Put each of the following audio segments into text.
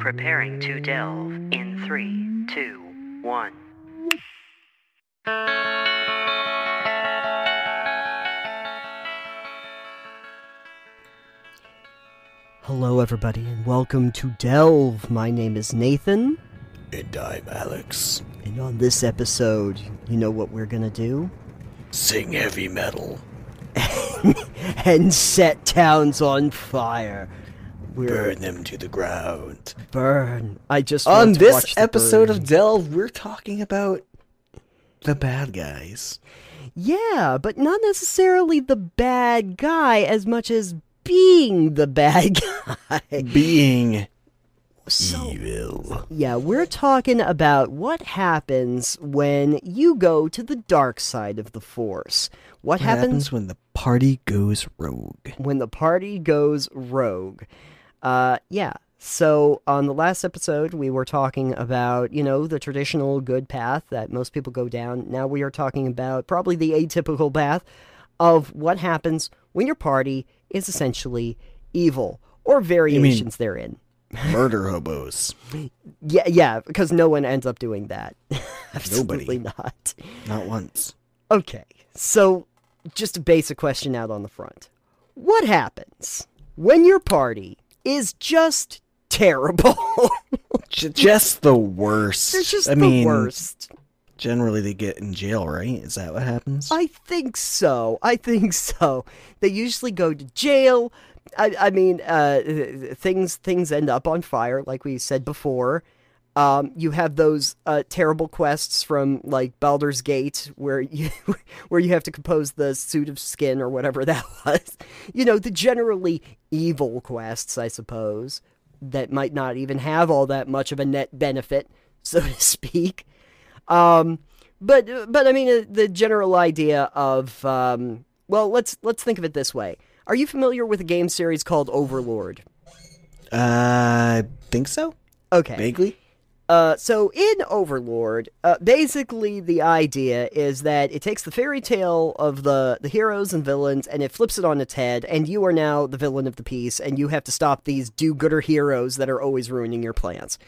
Preparing to delve in three, two, one. Hello, everybody, and welcome to Delve. My name is Nathan, And I'm Alex. and on this episode, you know what we're gonna do? Sing heavy metal. And set towns on fire. We're Burn them to the ground. burn. I just On want to this episode burn. of Delve, we're talking about the bad guys. yeah, but not necessarily the bad guy as much as being the bad guy. Being So evil. Yeah, we're talking about what happens when you go to the dark side of the Force. What, What happens when the party goes rogue? when the party goes rogue? Uh, yeah. So on the last episode, we were talking about you know the traditional good path that most people go down. Now we are talking about probably the atypical path of what happens when your party is essentially evil or variations therein. Murder hobos. Yeah, yeah, because no one ends up doing that. Absolutely not. Not once. Okay, so just a basic question out on the front. What happens when your party is just terrible? Just the worst. They're just I the mean, worst. generally they get in jail, right? Is that what happens? I think so. I think so. They usually go to jail. I, I mean, uh, things things end up on fire, like we said before. Um, you have those uh, terrible quests from like Baldur's Gate, where you where you have to compose the suit of skin or whatever that was. You know, the generally evil quests, I suppose, that might not even have all that much of a net benefit, so to speak. Um, but but I mean uh, the general idea of um, well, let's let's think of it this way. Are you familiar with a game series called Overlord? I think so. Okay. Vaguely. Uh, so in Overlord, uh, basically the idea is that it takes the fairy tale of the, the heroes and villains and it flips it on its head, and you are now the villain of the piece, and you have to stop these do-gooder heroes that are always ruining your plans.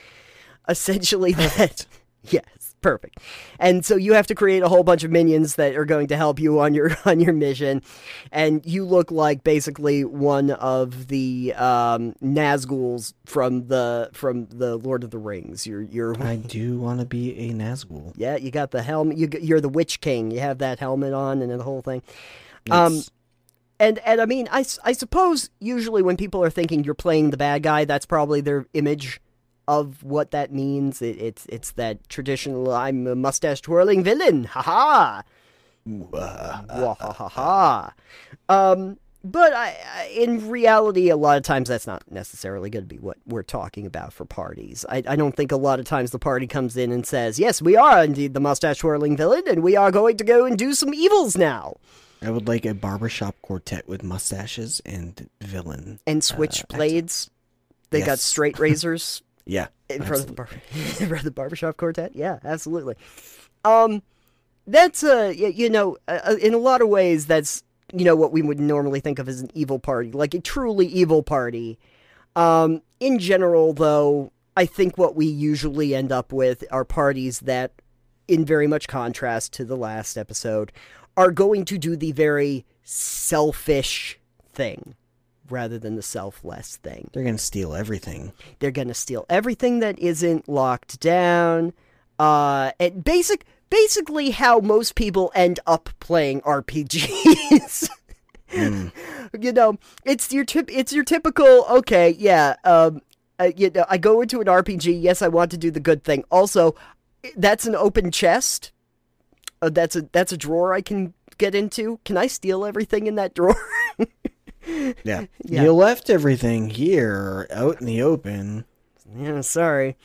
Essentially, that yes, perfect. And so you have to create a whole bunch of minions that are going to help you on your on your mission, and you look like basically one of the um, Nazguls from the from the Lord of the Rings. You're you're I do want to be a Nazgul. yeah, you got the helmet. You you're the Witch King. You have that helmet on and the whole thing. Um, And and I mean, I I suppose usually when people are thinking you're playing the bad guy, that's probably their image of what that means. It, it's it's that traditional I'm a mustache twirling villain. Ha ha. uh, Wah ha ha ha. Um, but I, I, in reality, a lot of times that's not necessarily going to be what we're talking about for parties. I, I don't think a lot of times the party comes in and says, "Yes, we are indeed the mustache twirling villain, and we are going to go and do some evils now." I would like a barbershop quartet with mustaches and villain. And uh, switchblades. They got straight razors Yeah. in front of the bar- the barbershop quartet. Yeah, absolutely. Um, that's uh, you know, uh, in a lot of ways, that's you know what we would normally think of as an evil party, like a truly evil party. Um, in general, though, I think what we usually end up with are parties that, in very much contrast to the last episode, are going to do the very selfish thing rather than the selfless thing. They're gonna steal everything. They're gonna steal everything that isn't locked down. Uh, and basic, basically how most people end up playing RPGs. Mm. you know, it's your tip. It's your typical. Okay, yeah. Um, uh, you know, I go into an RPG. Yes, I want to do the good thing. Also, that's an open chest. Uh, that's a that's a drawer I can get into. Can I steal everything in that drawer? Yeah. Yeah. You left everything here out in the open. Yeah, sorry.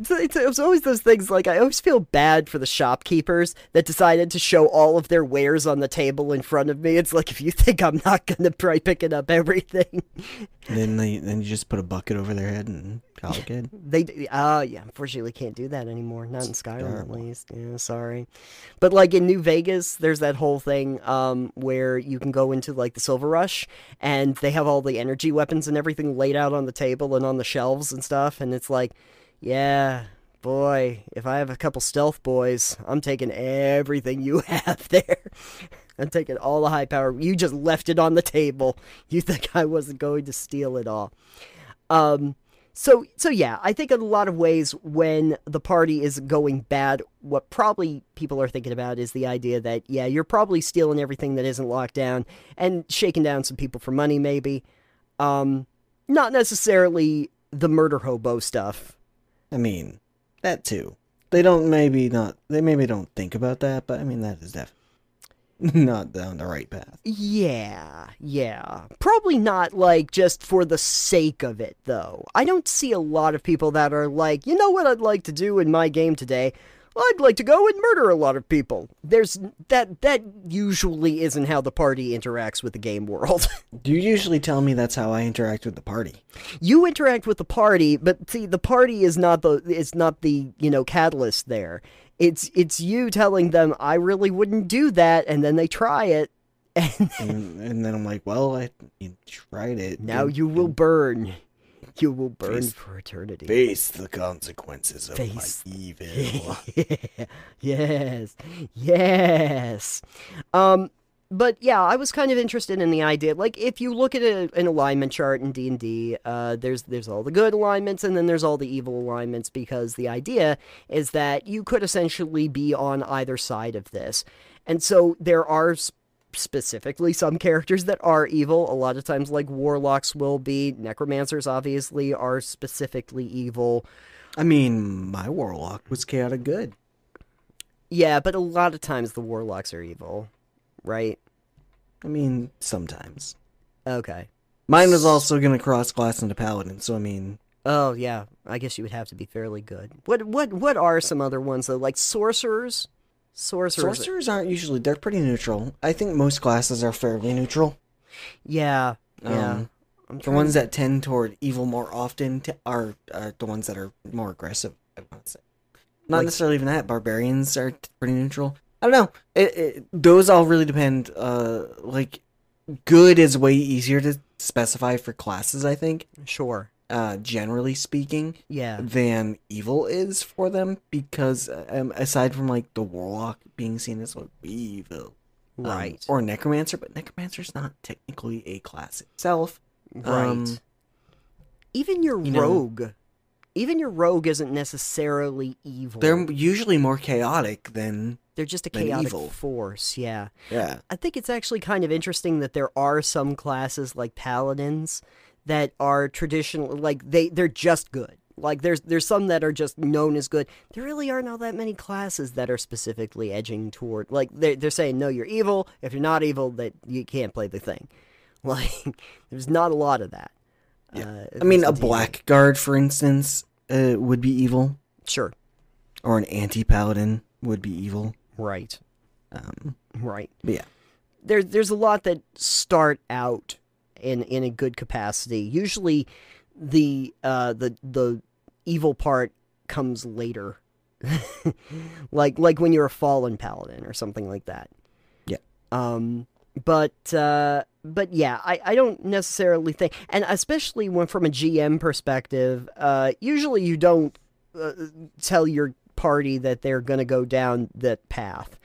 It's, it's, it was always those things like I always feel bad for the shopkeepers that decided to show all of their wares on the table in front of me. It's like if you think I'm not gonna try picking up everything, Then they then you just put a bucket over their head and Call it good. They, uh, yeah, unfortunately can't do that anymore. Not in Skyrim, at least. Yeah, sorry. But like in New Vegas, there's that whole thing um, where you can go into like the Silver Rush, and they have all the energy weapons and everything laid out on the table and on the shelves and stuff, and it's like, yeah, boy, if I have a couple stealth boys, I'm taking everything you have there. I'm taking all the high power. You just left it on the table. You think I wasn't going to steal it all? Um, so so yeah, I think in a lot of ways when the party is going bad, what probably people are thinking about is the idea that yeah, you're probably stealing everything that isn't locked down and shaking down some people for money maybe. Um not necessarily the murder hobo stuff. I mean, that too. They don't maybe not. They maybe don't think about that, but I mean that is definitely not down the right path. Yeah, yeah. Probably not like just for the sake of it, though. I don't see a lot of people that are like, you know what I'd like to do in my game today? I'd like to go and murder a lot of people. There's that that usually isn't how the party interacts with the game world. Do you usually tell me that's how I interact with the party? you interact with the party, but see the party is not the is not the, you know, catalyst there. It's it's you telling them I really wouldn't do that and then they try it and and, and then I'm like, well, I you tried it. Now and- you will burn. You will burn Face- for eternity. face the consequences of Face- my evil. yes. Yes. Um but yeah, I was kind of interested in the idea. Like, if you look at a, an alignment chart in D and D, uh, there's there's all the good alignments, and then there's all the evil alignments. Because the idea is that you could essentially be on either side of this, and so there are specifically some characters that are evil. A lot of times, like warlocks will be. Necromancers obviously are specifically evil. I mean, my warlock was chaotic good. Yeah, but a lot of times the warlocks are evil, right? I mean, sometimes. Okay. Mine was also gonna cross class into paladin, so I mean, Oh yeah, I guess you would have to be fairly good. What what what are some other ones though? Like sorcerers, sorcerers. sorcerers aren't usually. They're pretty neutral. I think most classes are fairly neutral. Yeah, yeah. Um, I'm The ones to- that tend toward evil more often t- are, are the ones that are more aggressive. I want to say, not Like- necessarily even that. Barbarians are t- pretty neutral. I don't know. It, it, those all really depend. Uh, like, good is way easier to specify for classes. I think, sure. Uh, generally speaking, Yeah, than evil is for them because um, aside from like the warlock being seen as like evil, um, right, or necromancer, but necromancer's not technically a class itself. right. um, even your you know- rogue, even your rogue isn't necessarily evil. They're usually more chaotic than They're just a chaotic evil. force. Yeah. yeah. I think it's actually kind of interesting that there are some classes like paladins that are traditional like they they're just good. Like there's there's some that are just known as good. There really aren't all that many classes that are specifically edging toward like they're, they're saying no you're evil. If you're not evil that you can't play the thing. Like there's not a lot of that. Yeah. Uh, I mean, a at least in blackguard, for instance, uh, would be evil, Sure. or an anti-paladin would be evil. Right. Um, Right. Yeah. There's there's a lot that start out in in a good capacity. Usually the uh the the evil part comes later. like like when you're a fallen paladin or something like that. Yeah. Um but uh but yeah, I, I don't necessarily think and especially when from a GM perspective, uh usually you don't uh, tell your party that they're going to go down that path.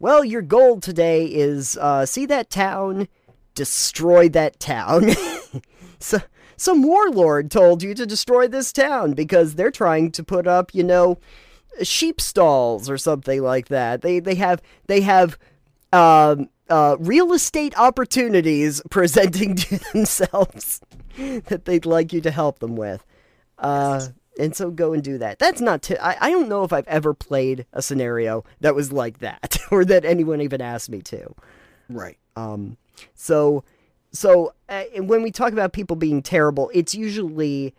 Well, your goal today is uh, see that town, destroy that town. so, some warlord told you to destroy this town because they're trying to put up, you know, sheep stalls or something like that. They they have they have um, uh, real estate opportunities presenting to themselves that they'd like you to help them with. Uh, and so go and do that. That's not. T- I I don't know if I've ever played a scenario that was like that, or that anyone even asked me to. right. Um, so, so uh, and when we talk about people being terrible, it's usually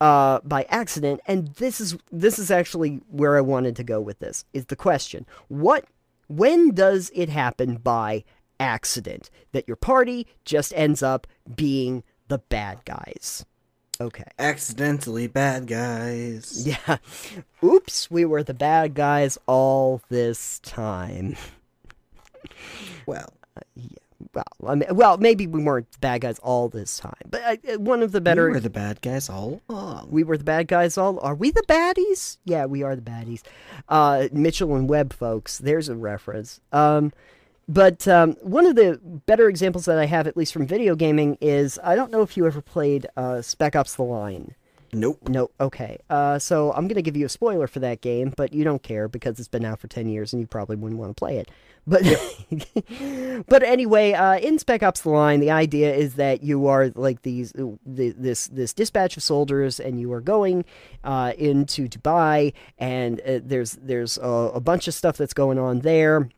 uh, by accident. And this is this is actually where I wanted to go with this. Is the question what when does it happen by accident that your party just ends up being the bad guys? Okay. Accidentally bad guys. Yeah. Oops, we were the bad guys all this time. Well, Well, I mean, well, maybe we weren't the bad guys all this time, but uh, one of the better. we were the bad guys all along. We were the bad guys all. Are we the baddies? Yeah, we are the baddies. Uh, Mitchell and Webb, folks. There's a reference. Um, but um, one of the better examples that I have, at least from video gaming, is I don't know if you ever played uh, Spec Ops: The Line. Nope. No, okay. Uh, so I'm gonna give you a spoiler for that game, but you don't care because it's been out for ten years and you probably wouldn't want to play it. But, but anyway, uh, in Spec Ops: The Line, the idea is that you are like these the, this this dispatch of soldiers, and you are going uh, into Dubai, and uh, there's there's a, a bunch of stuff that's going on there,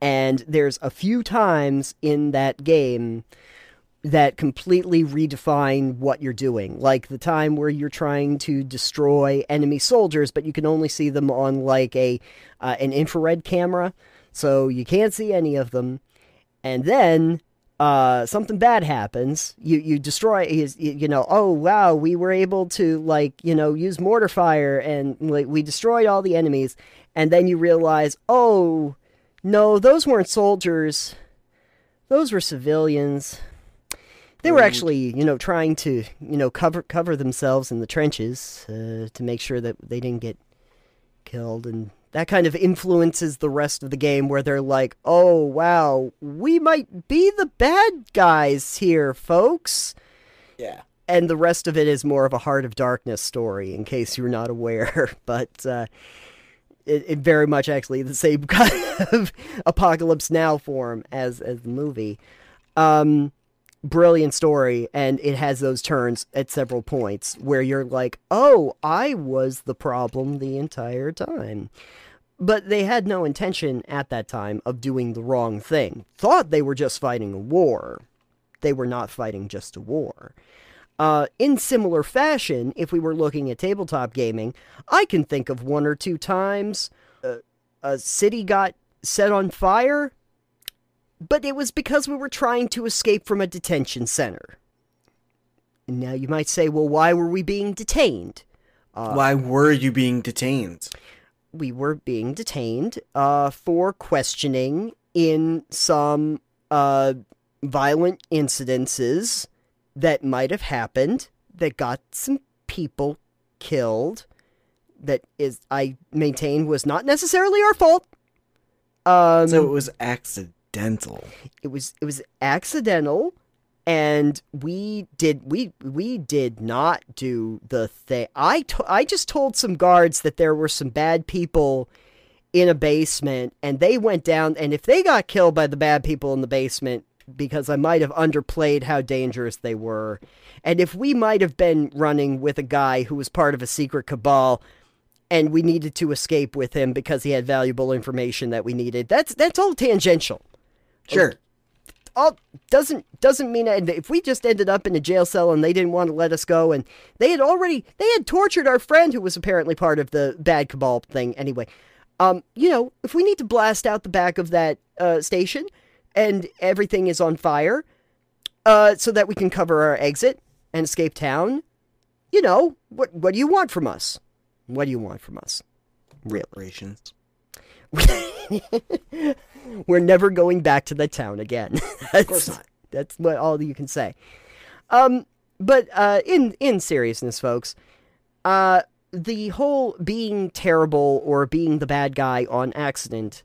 and there's a few times in that game that completely redefine what you're doing. Like the time where you're trying to destroy enemy soldiers, but you can only see them on like a uh, an infrared camera, so you can't see any of them. And then uh, something bad happens. You you destroy. You know. Oh wow, we were able to like you know use mortar fire and like we destroyed all the enemies. And then you realize, oh no, those weren't soldiers. Those were civilians. They were actually, you know, trying to, you know, cover cover themselves in the trenches uh, to make sure that they didn't get killed, and that kind of influences the rest of the game, where they're like, "Oh wow, we might be the bad guys here, folks." Yeah. and the rest of it is more of a Heart of Darkness story, in case you're not aware. but uh, it, it very much actually the same kind of Apocalypse Now form as as the movie. Um, brilliant story, and it has those turns at several points where you're like, "Oh, I was the problem the entire time." But they had no intention at that time of doing the wrong thing. Thought they were just fighting a war. They were not fighting just a war. Uh, in similar fashion, if we were looking at tabletop gaming, I can think of one or two times uh, a city got set on fire, but it was because we were trying to escape from a detention center. Now you might say, well, why were we being detained? Uh, Why were you being detained? we were being detained uh, for questioning in some uh, violent incidences that might have happened that got some people killed. That is, I maintain, was not necessarily our fault. Um, So it was accidental. it was it was accidental and we did we we did not do the thing. I to, i just told some guards that there were some bad people in a basement and they went down and if they got killed by the bad people in the basement because i might have underplayed how dangerous they were and if we might have been running with a guy who was part of a secret cabal and we needed to escape with him because he had valuable information that we needed. That's that's all tangential Sure. all doesn't doesn't mean that if we just ended up in a jail cell and they didn't want to let us go and they had already they had tortured our friend who was apparently part of the bad cabal thing anyway um you know if we need to blast out the back of that uh, station and everything is on fire uh so that we can cover our exit and escape town you know what what do you want from us what do you want from us really Reparations. we're never going back to the town again. Of course not. That's what all you can say. Um, but uh, in in seriousness, folks, uh, the whole being terrible or being the bad guy on accident,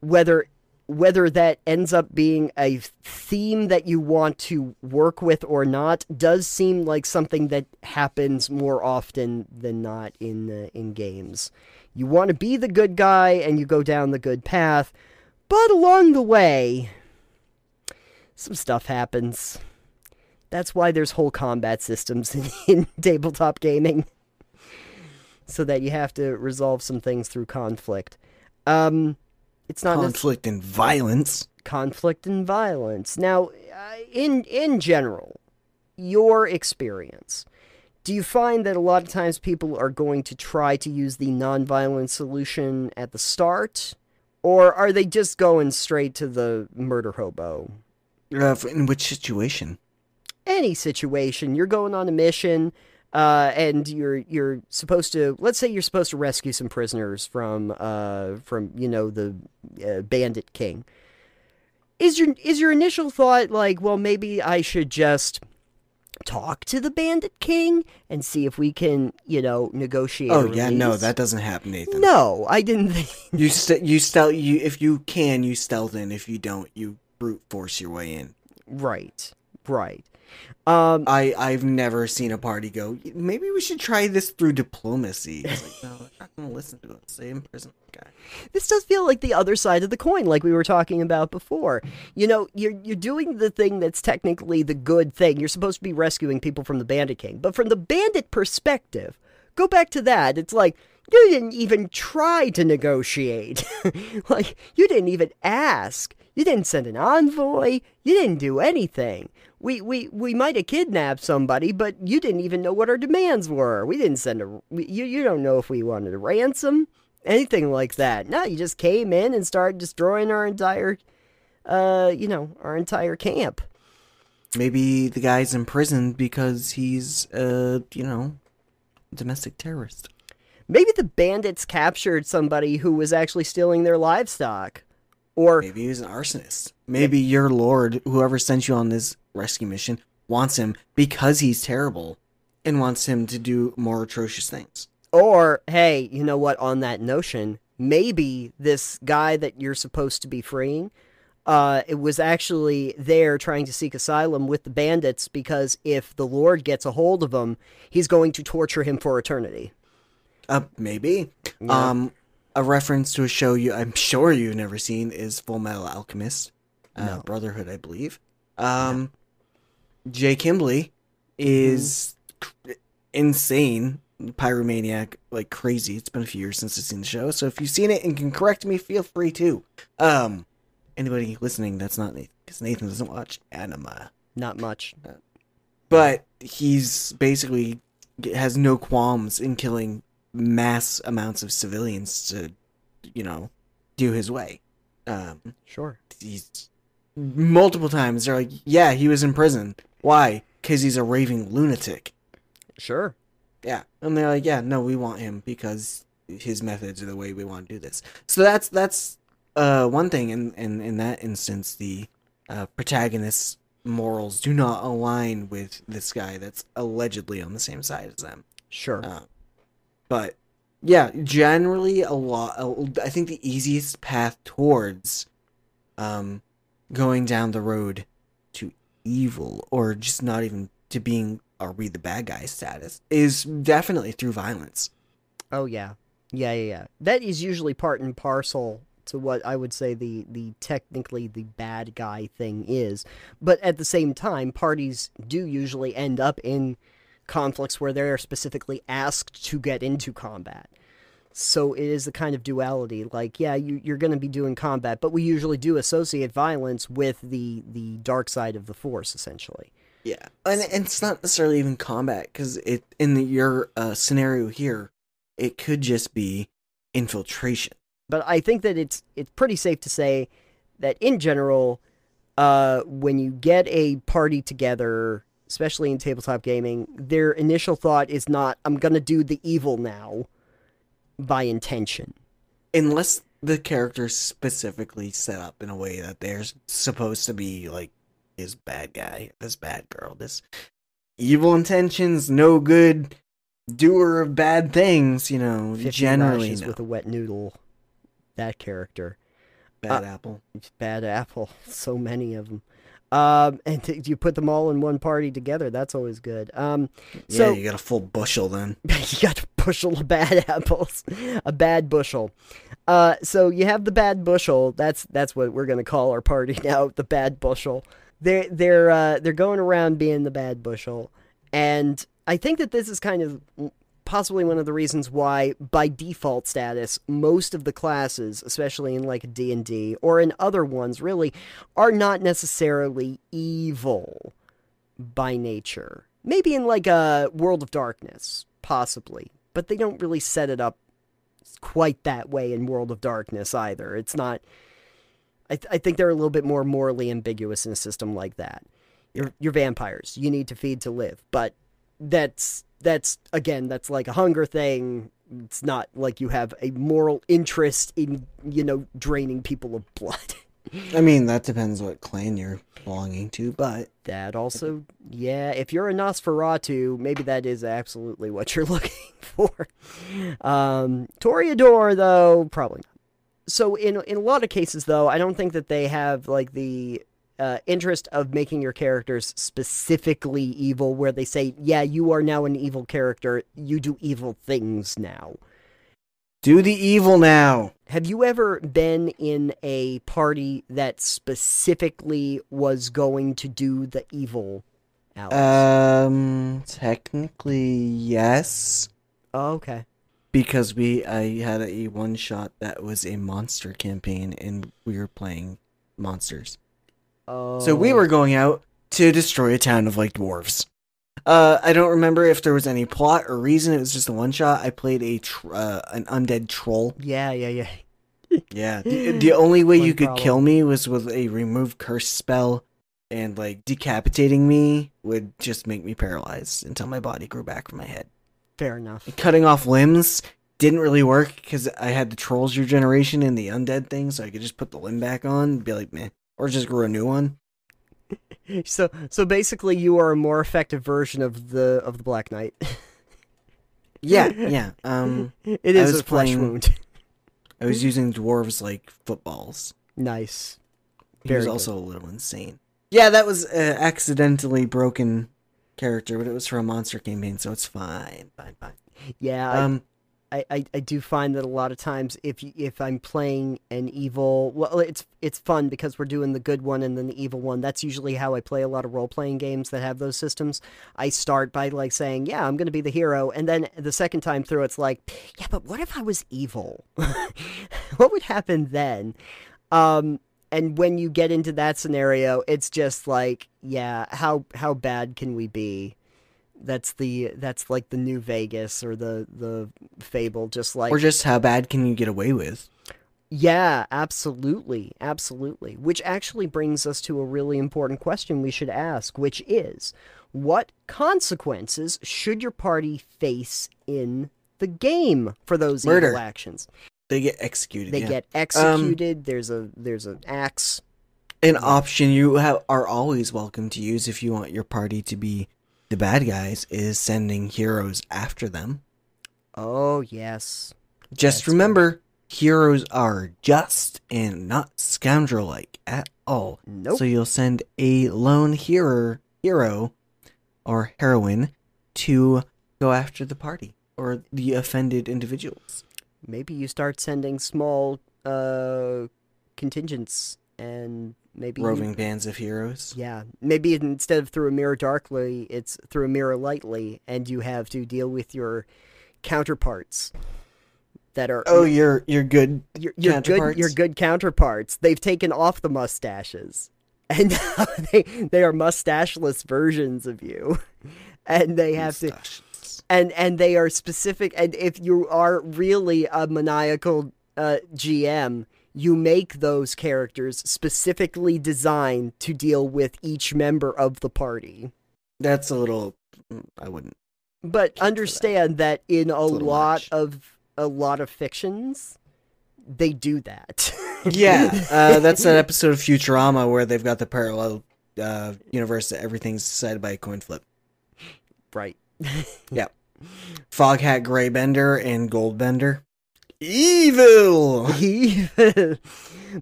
whether whether that ends up being a theme that you want to work with or not, does seem like something that happens more often than not in uh, in games. You want to be the good guy and you go down the good path, but along the way, some stuff happens. That's why there's whole combat systems in, in tabletop gaming. So that you have to resolve some things through conflict. Um, it's not Conflict and violence. conflict and violence. Now, uh, in in general, your experience, do you find that a lot of times people are going to try to use the nonviolent solution at the start, or are they just going straight to the murder hobo? Uh, in which situation? any situation. You're going on a mission, uh, and you're you're supposed to. Let's say you're supposed to rescue some prisoners from uh, from you know the uh, Bandit King. Is your is your initial thought like, well, maybe I should just talk to the Bandit King and see if we can, you know, negotiate? Oh yeah, no, that doesn't happen, Nathan. No, I didn't think. You st- you stealth you if you can you stealth in if you don't you brute force your way in. Right, right. Um, I I've never seen a party go. Maybe we should try this through diplomacy. It's like no, they're not gonna listen to us. They imprison the guy. this does feel like the other side of the coin, like we were talking about before. You know, you're you're doing the thing that's technically the good thing. You're supposed to be rescuing people from the Bandit King, but from the Bandit perspective, go back to that. It's like you didn't even try to negotiate. like you didn't even ask. You didn't send an envoy. You didn't do anything. We we we might have kidnapped somebody, but you didn't even know what our demands were. We didn't send a. We, you you don't know if we wanted a ransom anything like that. No, you just came in and started destroying our entire, uh, you know, our entire camp. Maybe the guy's imprisoned because he's uh you know domestic terrorist. Maybe the bandits captured somebody who was actually stealing their livestock, or Maybe he's an arsonist. Maybe your lord, whoever sent you on this rescue mission, wants him because he's terrible and wants him to do more atrocious things. or hey, you know what? On that notion, maybe this guy that you're supposed to be freeing, uh, it was actually there trying to seek asylum with the bandits because if the Lord gets a hold of him, he's going to torture him for eternity. Uh, maybe. Yeah. Um, a reference to a show you I'm sure you've never seen is Full Metal Alchemist, uh, No. Brotherhood, I believe. Um, Jay Kimblee is cr- insane, pyromaniac, like crazy. It's been a few years since I've seen the show, so if you've seen it and can correct me, feel free to. Um, anybody listening that's not Nathan, because Nathan doesn't watch anime Not much. but he's basically has no qualms in killing mass amounts of civilians to, you know, do his way. Um, Sure. he's multiple times they're like, yeah, he was in prison. Why? Because he's a raving lunatic. Sure. Yeah, and they're like, yeah, no, we want him because his methods are the way we want to do this. So that's that's uh one thing. In in in that instance, the uh, protagonist's morals do not align with this guy that's allegedly on the same side as them. Sure. Uh, but yeah, generally a lot. I think the easiest path towards um going down the road evil or just not even to being are we the bad guy status is definitely through violence. Oh yeah, yeah, yeah, yeah. That is usually part and parcel to what I would say the the technically the bad guy thing is. But at the same time, parties do usually end up in conflicts where they are specifically asked to get into combat. So it is the kind of duality. Like, yeah, you, you're going to be doing combat, but we usually do associate violence with the the dark side of the force, essentially. Yeah, and, and it's not necessarily even combat because it in the, your uh, scenario here, it could just be infiltration. but I think that it's it's pretty safe to say that in general, uh, when you get a party together, especially in tabletop gaming, their initial thought is not "I'm gonna do the evil now" by intention. unless the character's specifically set up in a way that they're supposed to be like this bad guy, this bad girl, this evil intentions, no good doer of bad things, you know, generally no. with a wet noodle. That character, bad apple. bad apple. So many of them. Um, and t- you put them all in one party together. That's always good. Um, so yeah, you got a full bushel then. you got bushel of bad apples, a bad bushel. Uh, so you have the bad bushel. That's that's what we're gonna call our party now. The bad bushel. They're they're uh, they're going around being the bad bushel, and I think that this is kind of possibly one of the reasons why, by default status, most of the classes, especially in like D and D or in other ones, really are not necessarily evil by nature. Maybe in like a World of Darkness, possibly, but they don't really set it up quite that way in World of Darkness either. It's not. I, th- I think they're a little bit more morally ambiguous in a system like that. You're you're vampires. You need to feed to live. But that's that's again that's like a hunger thing. It's not like you have a moral interest in you know draining people of blood. I mean, that depends what clan you're belonging to, but That also, yeah, if you're a Nosferatu, maybe that is absolutely what you're looking for. Um, Toreador, though, probably not. So in in a lot of cases, though, I don't think that they have like the uh, interest of making your characters specifically evil, where they say, "Yeah, you are now an evil character. You do evil things now." do the evil now. Have you ever been in a party that specifically was going to do the evil? Alex? Um, technically, yes. oh, okay. Because we, I had a one shot that was a monster campaign, and we were playing monsters. Oh, So we were going out to destroy a town of like dwarves. Uh, I don't remember if there was any plot or reason. It was just a one shot. I played a tr- uh, an undead troll. Yeah, yeah, yeah. Yeah. The, the only way One you could problem. kill me was with a remove curse spell, and like decapitating me would just make me paralyzed until my body grew back from my head. Fair enough. Cutting off limbs didn't really work because I had the trolls regeneration and the undead thing, so I could just put the limb back on and be like, meh, or just grow a new one. So, so basically, you are a more effective version of the of the Black Knight. Yeah, yeah. Um, it is a flesh playing- wound. I was using dwarves like footballs. nice. He Very was good. also a little insane. Yeah, that was uh, accidentally broken character, but it was for a monster campaign, so it's fine, fine, fine. Yeah, I- Um, I, I, I do find that a lot of times if y- if I'm playing an evil, well, it's it's fun because we're doing the good one and then the evil one. That's usually how I play a lot of role playing games that have those systems. I start by like saying, "Yeah, I'm going to be the hero," and then the second time through, it's like, "Yeah, but what if I was evil? what would happen then?" Um, and when you get into that scenario, it's just like, "Yeah, how how bad can we be?" That's the that's like the new Vegas or the the fable just like or just how bad can you get away with? yeah, absolutely. Absolutely. Which actually brings us to a really important question we should ask, which is what consequences should your party face in the game for those Murder. evil actions? They get executed. They yeah. get um, executed, there's a there's an axe. an option you have, are always welcome to use if you want your party to be the bad guys is sending heroes after them. Oh, yes. Just That's remember, heroes are just and not scoundrel like at all. Nope. So you'll send a lone hero, hero or heroine to go after the party or the offended individuals. maybe you start sending small uh contingents and maybe Roving bands of heroes. Yeah, maybe instead of through a mirror darkly, it's through a mirror lightly, and you have to deal with your counterparts that are Oh, you're you're good. your, your good counterparts? your good counterparts. They've taken off the mustaches, and now they they are mustacheless versions of you, and they have to and and they are specific and if you are really a maniacal uh, gm you make those characters specifically designed to deal with each member of the party That's a little. I wouldn't. but understand that in a, a lot much. of a lot of fictions they do that Yeah, uh, that's that episode of Futurama where they've got the parallel uh, universe that everything's decided by a coin flip. right yeah. Foghat Greybender and Goldbender. Evil. evil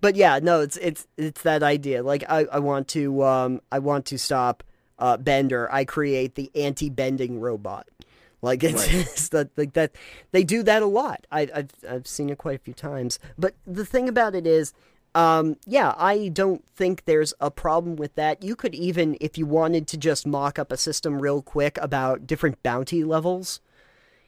but yeah, no, it's it's it's that idea. Like I, I want to um I want to stop uh Bender. I create the anti-bending robot. Like it's, Right. it's that like that they do that a lot. I I've I've seen it quite a few times. But the thing about it is um yeah, I don't think there's a problem with that. You could even if you wanted to just mock up a system real quick about different bounty levels.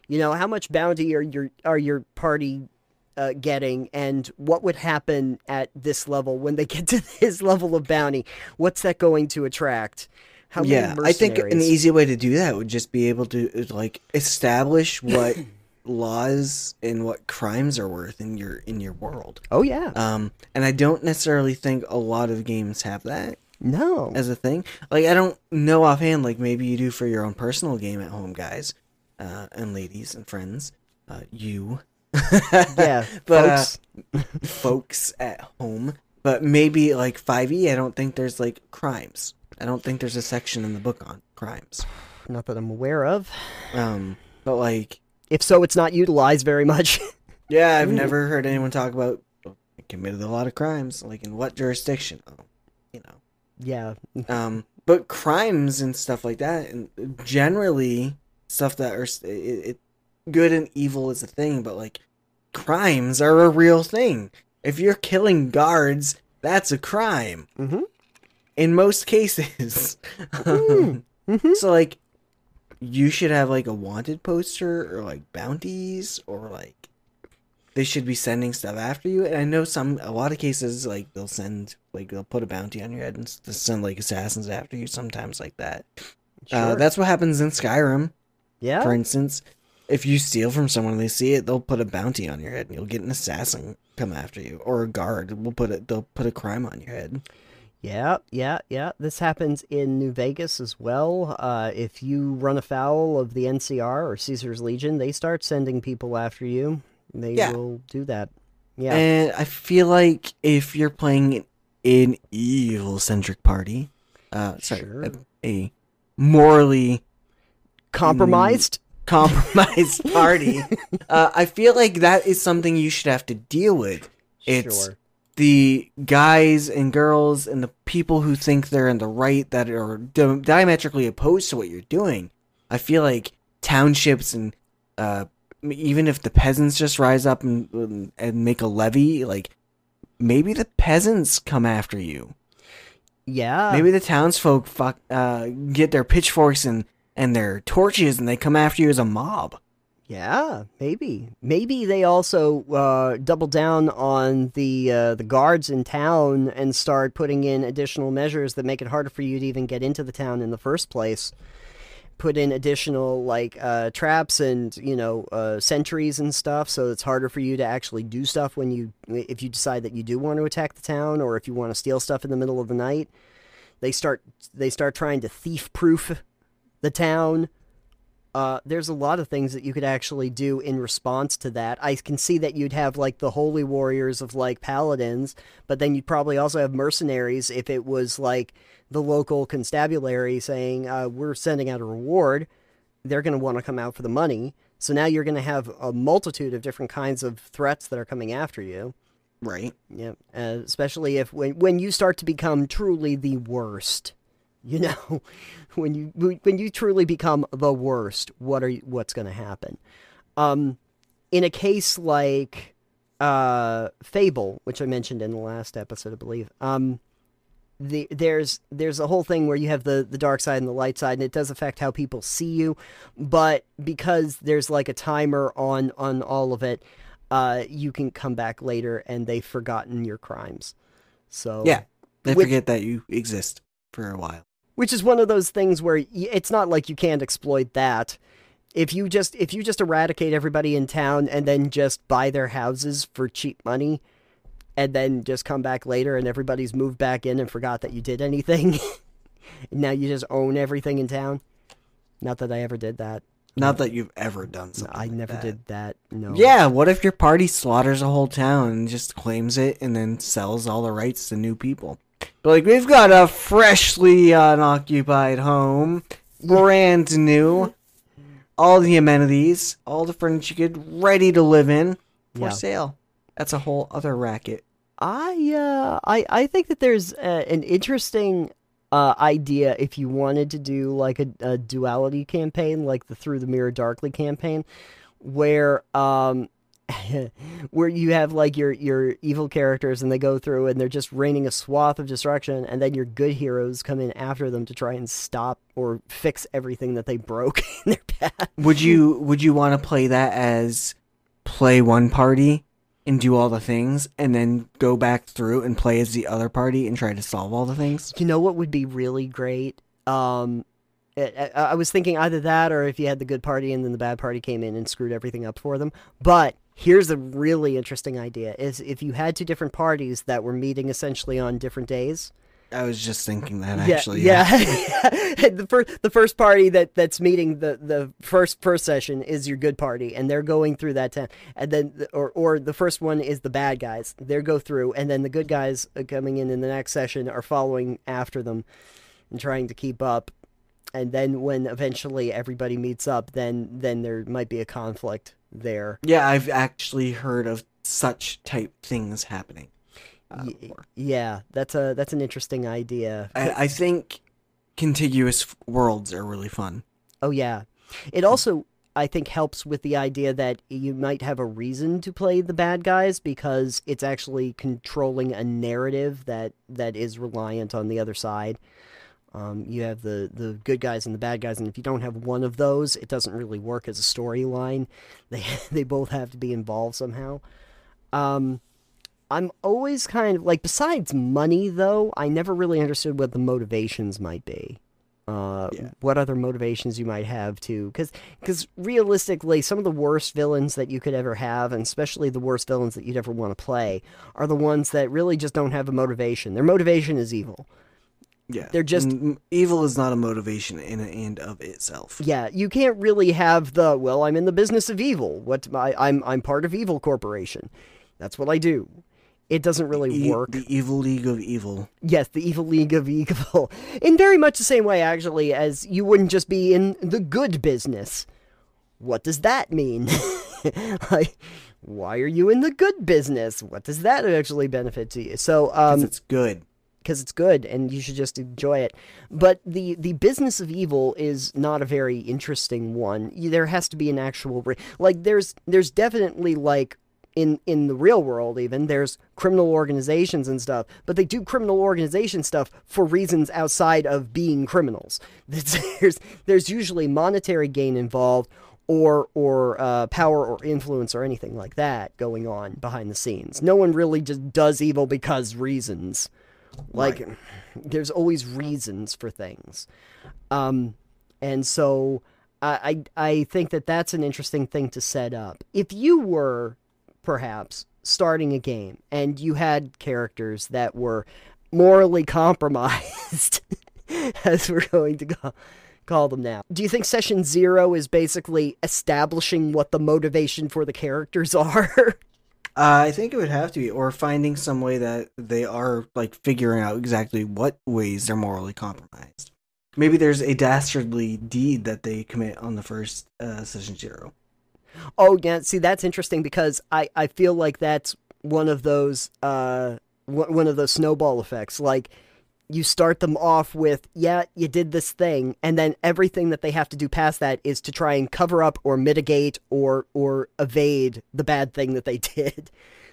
You know, how much bounty are your are your party uh, getting, and what would happen at this level when they get to this level of bounty? What's that going to attract? How many yeah, I think an easy way to do that would just be able to like establish what laws and what crimes are worth in your in your world. Oh yeah, Um, and I don't necessarily think a lot of games have that. No. as a thing. Like I don't know offhand. Like maybe you do for your own personal game at home, guys, uh, and ladies and friends. Uh, you, yeah, but uh, folks. folks at home. But maybe like 5e, I don't think there's like crimes. I don't think there's a section in the book on crimes. Not that I'm aware of. Um, but like, If so, it's not utilized very much. yeah, I've never heard anyone talk about "Oh, I committed a lot of crimes. Like in what jurisdiction? Oh, you know. yeah. Um, but crimes and stuff like that, and generally stuff that are it, it, good and evil is a thing, but like crimes are a real thing. If you're killing guards, that's a crime Mm-hmm. in most cases. Mm. Mhm. So like, you should have like a wanted poster or like bounties or like they should be sending stuff after you. And I know some a lot of cases like they'll send like they'll put a bounty on your head and send like assassins after you sometimes like that. Uh, Sure. that's what happens in Skyrim, yeah. for instance. If you steal from someone and they see it, they'll put a bounty on your head and you'll get an assassin come after you or a guard will put it they'll put a crime on your head. Yeah, yeah, yeah. This happens in New Vegas as well. Uh, if you run afoul of the NCR or Caesar's Legion, they start sending people after you. They Yeah. will do that. Yeah. And I feel like if you're playing an evil centric party, uh, sorry, Sure. a, a morally Compromised? compromised party, uh, I feel like that is something you should have to deal with. It's sure. the guys and girls and the people who think they're in the right that are di- diametrically opposed to what you're doing. I feel like townships and uh, m- even if the peasants just rise up and and make a levy, like maybe the peasants come after you. Yeah. Maybe the townsfolk fuck uh, get their pitchforks and and their torches and they come after you as a mob. Yeah, maybe. Maybe they also uh, double down on the uh, the guards in town and start putting in additional measures that make it harder for you to even get into the town in the first place. Put in additional like uh, traps and you know uh, sentries and stuff, so it's harder for you to actually do stuff when you if you decide that you do want to attack the town or if you want to steal stuff in the middle of the night. They start they start trying to thief proof the town uh, there's a lot of things that you could actually do in response to that. I can see that you'd have like the holy warriors of like paladins, but then you'd probably also have mercenaries if it was like the local constabulary saying, uh, "We're sending out a reward." They're going to want to come out for the money. So now you're going to have a multitude of different kinds of threats that are coming after you. Right. Yeah, uh, especially if when when you start to become truly the worst, you know, when you when you truly become the worst, what are you, what's going to happen? Um, in a case like uh, Fable, which I mentioned in the last episode, I believe. Um, the there's there's a whole thing where you have the the dark side and the light side, and it does affect how people see you, but because there's like a timer on on all of it, uh, you can come back later and they've forgotten your crimes. So Yeah. They With- forget that you exist for a while. Which is one of those things where it's not like you can't exploit that. If you just if you just eradicate everybody in town and then just buy their houses for cheap money, and then just come back later and everybody's moved back in and forgot that you did anything, now you just own everything in town. Not that I ever did that. Not that you've ever done something. I like never that. did that. No. Yeah, what if your party slaughters a whole town and just claims it and then sells all the rights to new people? But like, we've got a freshly unoccupied home, brand new, all the amenities, all the furniture you get ready to live in for Yeah. sale. That's a whole other racket. I uh, I I think that there's uh, an interesting uh, idea if you wanted to do like a, a duality campaign, like the Through the Mirror Darkly campaign, where um where you have like your your evil characters and they go through and they're just raining a swath of destruction and then your good heroes come in after them to try and stop or fix everything that they broke in their path. Would you would you want to play that as play one party and do all the things and then go back through and play as the other party and try to solve all the things? You know what would be really great? Um, I, was thinking either that or if you had the good party and then the bad party came in and screwed everything up for them. But here's a really interesting idea: is if you had two different parties that were meeting essentially on different days, I was just thinking that yeah, actually. yeah. the first the first party that that's meeting the the first first session is your good party, and they're going through that town, and then or or the first one is the bad guys. They go through, and then the good guys coming in in the next session are following after them and trying to keep up. And then when eventually everybody meets up, then then there might be a conflict there. Yeah, I've actually heard of such type things happening. Uh, Yeah, that's a that's an interesting idea. I, I think contiguous worlds are really fun. Oh yeah. It also I think helps with the idea that you might have a reason to play the bad guys because it's actually controlling a narrative that that is reliant on the other side. Um, you have the the good guys and the bad guys, and if you don't have one of those, it doesn't really work as a storyline. They they both have to be involved somehow. Um, I'm always kind of like besides money though, I never really understood what the motivations might be. Uh, Yeah. what other motivations you might have to because because realistically some of the worst villains that you could ever have and especially the worst villains that you'd ever want to play are the ones that really just don't have a motivation their motivation is evil Yeah, They're just- M- evil is not a motivation in and of itself. yeah you can't really have the well i'm in the business of evil what I, i'm i'm part of evil corporation that's what i do it doesn't really E- work The evil league of evil. Yes, the evil league of evil. In very much the same way, actually, as you wouldn't just be in the good business. What does that mean? like, why are you in the good business? What does that actually benefit to you? So um, it's good. Because it's good and you should just enjoy it. But the the business of evil is not a very interesting one. There has to be an actual re- like there's there's definitely like in in the real world even there's criminal organizations and stuff, but they do criminal organization stuff for reasons outside of being criminals. There's there's usually monetary gain involved or or uh, power or influence or anything like that going on behind the scenes. No one really just does evil because reasons. Like, there's always reasons for things. Um, and so I, I I think that that's an interesting thing to set up. If you were perhaps starting a game and you had characters that were morally compromised, as we're going to call, call them now, do you think session zero is basically establishing what the motivation for the characters are? Uh, I think it would have to be, or finding some way that they are like figuring out exactly what ways they're morally compromised. Maybe there's a dastardly deed that they commit on the first uh, session zero. Oh yeah, see that's interesting because I I feel like that's one of those uh one one of those snowball effects. Like you start them off with yeah you did this thing, and then everything that they have to do past that is to try and cover up or mitigate or or evade the bad thing that they did.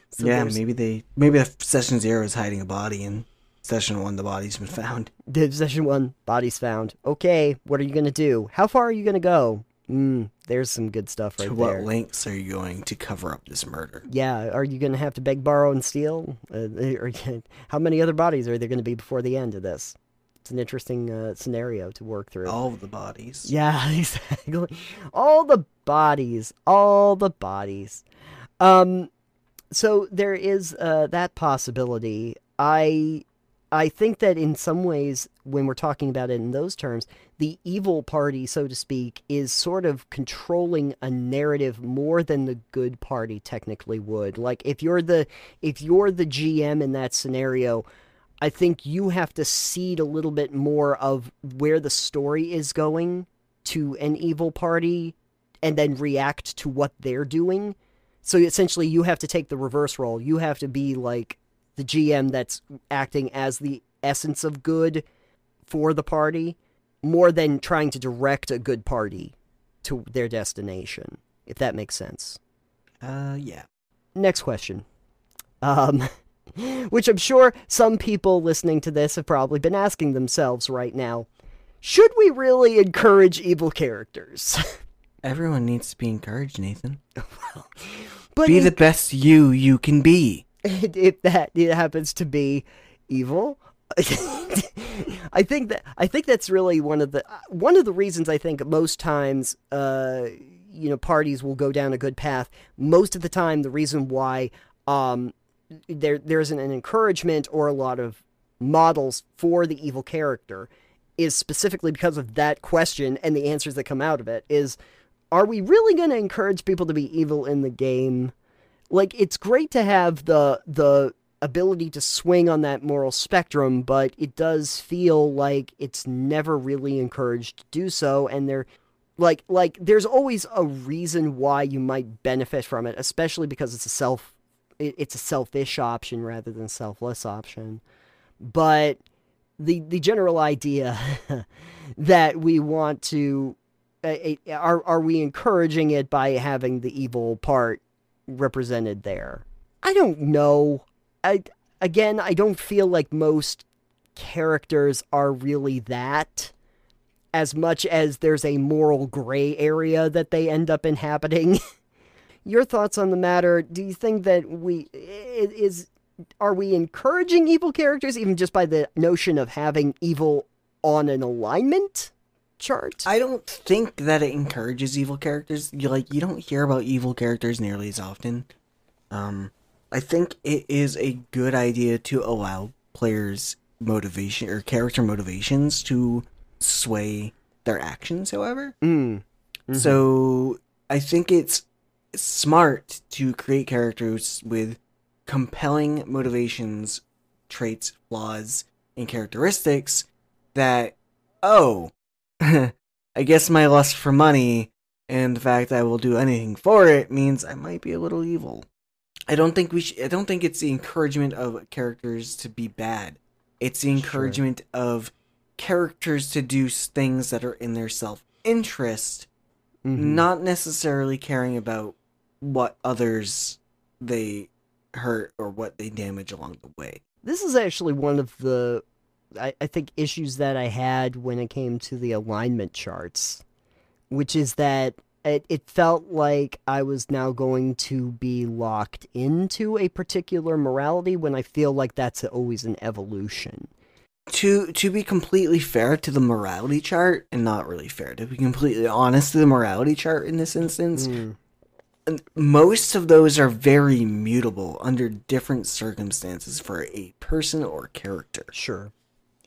So yeah, maybe they maybe session zero is hiding a body, and session one the body's been found. Did session one bodies found? Okay, what are you gonna do? How far are you gonna go? Mm, there's some good stuff right to there. what lengths are you going to cover up this murder? Yeah, are you going to have to beg, borrow, and steal? Uh, how many other bodies are there going to be before the end of this? It's an interesting uh, scenario to work through. All the bodies. Yeah, exactly. All the bodies, all the bodies. Um, so there is uh, that possibility. I, I think that in some ways, when we're talking about it in those terms, the evil party, so to speak, is sort of controlling a narrative more than the good party technically would. Like if you're the if you're the GM in that scenario, I think you have to seed a little bit more of where the story is going to an evil party and then react to what they're doing. So essentially, you have to take the reverse role. You have to be like the GM that's acting as the essence of good for the party more than trying to direct a good party to their destination, if that makes sense. Uh, yeah. Next question. Um, which I'm sure some people listening to this have probably been asking themselves right now. Should we really encourage evil characters? Everyone needs to be encouraged, Nathan. but Be the best you you can be. if that it happens to be evil. I think that i think that's really one of the one of the reasons i think most times uh you know parties will go down a good path. Most of the time the reason why um there there isn't an encouragement or a lot of models for the evil character is specifically because of that question and the answers that come out of it is are we really going to encourage people to be evil in the game like it's great to have the the ability to swing on that moral spectrum but it does feel like it's never really encouraged to do so. And there like like there's always a reason why you might benefit from it especially because it's a self it, it's a selfish option rather than selfless option. But the the general idea that we want to uh, are are we encouraging it by having the evil part represented there. I don't know. I again i don't feel like most characters are really that as much as there's a moral gray area that they end up inhabiting. Your thoughts on the matter do you think that we is are we encouraging evil characters even just by the notion of having evil on an alignment chart? I don't think that it encourages evil characters. You like you don't hear about evil characters nearly as often. Um, I think it is a good idea to allow players motivation or character motivations to sway their actions. However, mm. mm-hmm. so I think it's smart to create characters with compelling motivations, traits, flaws, and characteristics that, oh, I guess my lust for money and the fact that I will do anything for it means I might be a little evil. I don't think we should, I don't think it's the encouragement of characters to be bad. It's the encouragement sure. of characters to do things that are in their self interest, mm-hmm. not necessarily caring about what others they hurt or what they damage along the way. This is actually one of the, I, I think, issues that I had when it came to the alignment charts, which is that it, it felt like I was now going to be locked into a particular morality when I feel like that's always an evolution. To to be completely fair to the morality chart, and not really fair, to be completely honest to the morality chart in this instance, mm most of those are very mutable under different circumstances for a person or character. Sure.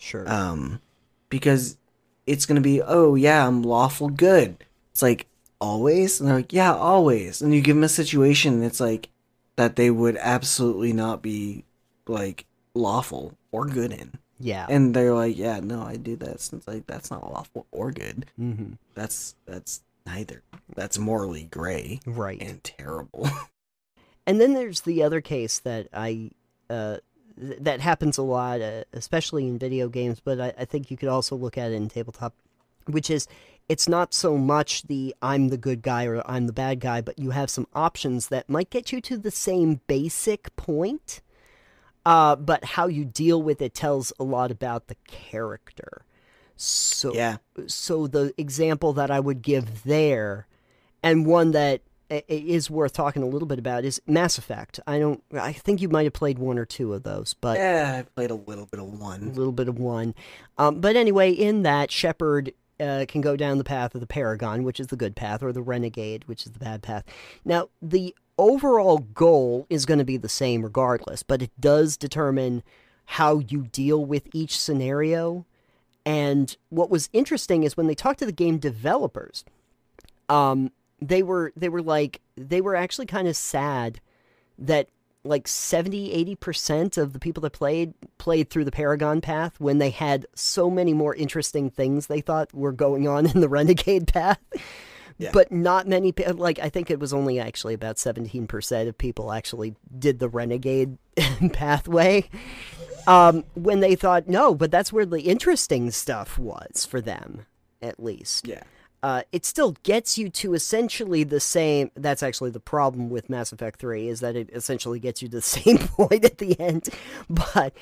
Sure. Um because it's going to be, "Oh, yeah, I'm lawful good." It's like, "Always?" And they're like, "Yeah, always." And you give them a situation and it's like that they would absolutely not be like lawful or good in. Yeah. And they're like, "Yeah, no, I do that." Since like that's not lawful or good. hmm That's that's neither. That's morally gray, right, and terrible. and then there's the other case that I uh, th- that happens a lot, uh, especially in video games. But I, I think you could also look at it in tabletop, which is it's not so much the I'm the good guy or I'm the bad guy, but you have some options that might get you to the same basic point. Uh, but how you deal with it tells a lot about the character. So yeah. So the example that I would give there, and one that is worth talking a little bit about is Mass Effect. I don't. I think you might have played one or two of those, but yeah, I played a little bit of one. A little bit of one. Um, but anyway, in that Shepard uh, can go down the path of the Paragon, which is the good path, or the Renegade, which is the bad path. Now, the overall goal is going to be the same regardless, but it does determine how you deal with each scenario and what was interesting is when they talked to the game developers, um, they were they were like they were actually kind of sad that like 70 80% of the people that played played through the paragon path when they had so many more interesting things they thought were going on in the renegade path yeah. but not many like i think it was only actually about 17% of people actually did the renegade pathway um, when they thought no, but that's where the interesting stuff was for them, at least. Yeah. Uh, it still gets you to essentially the same. That's actually the problem with Mass Effect Three is that it essentially gets you to the same point at the end, but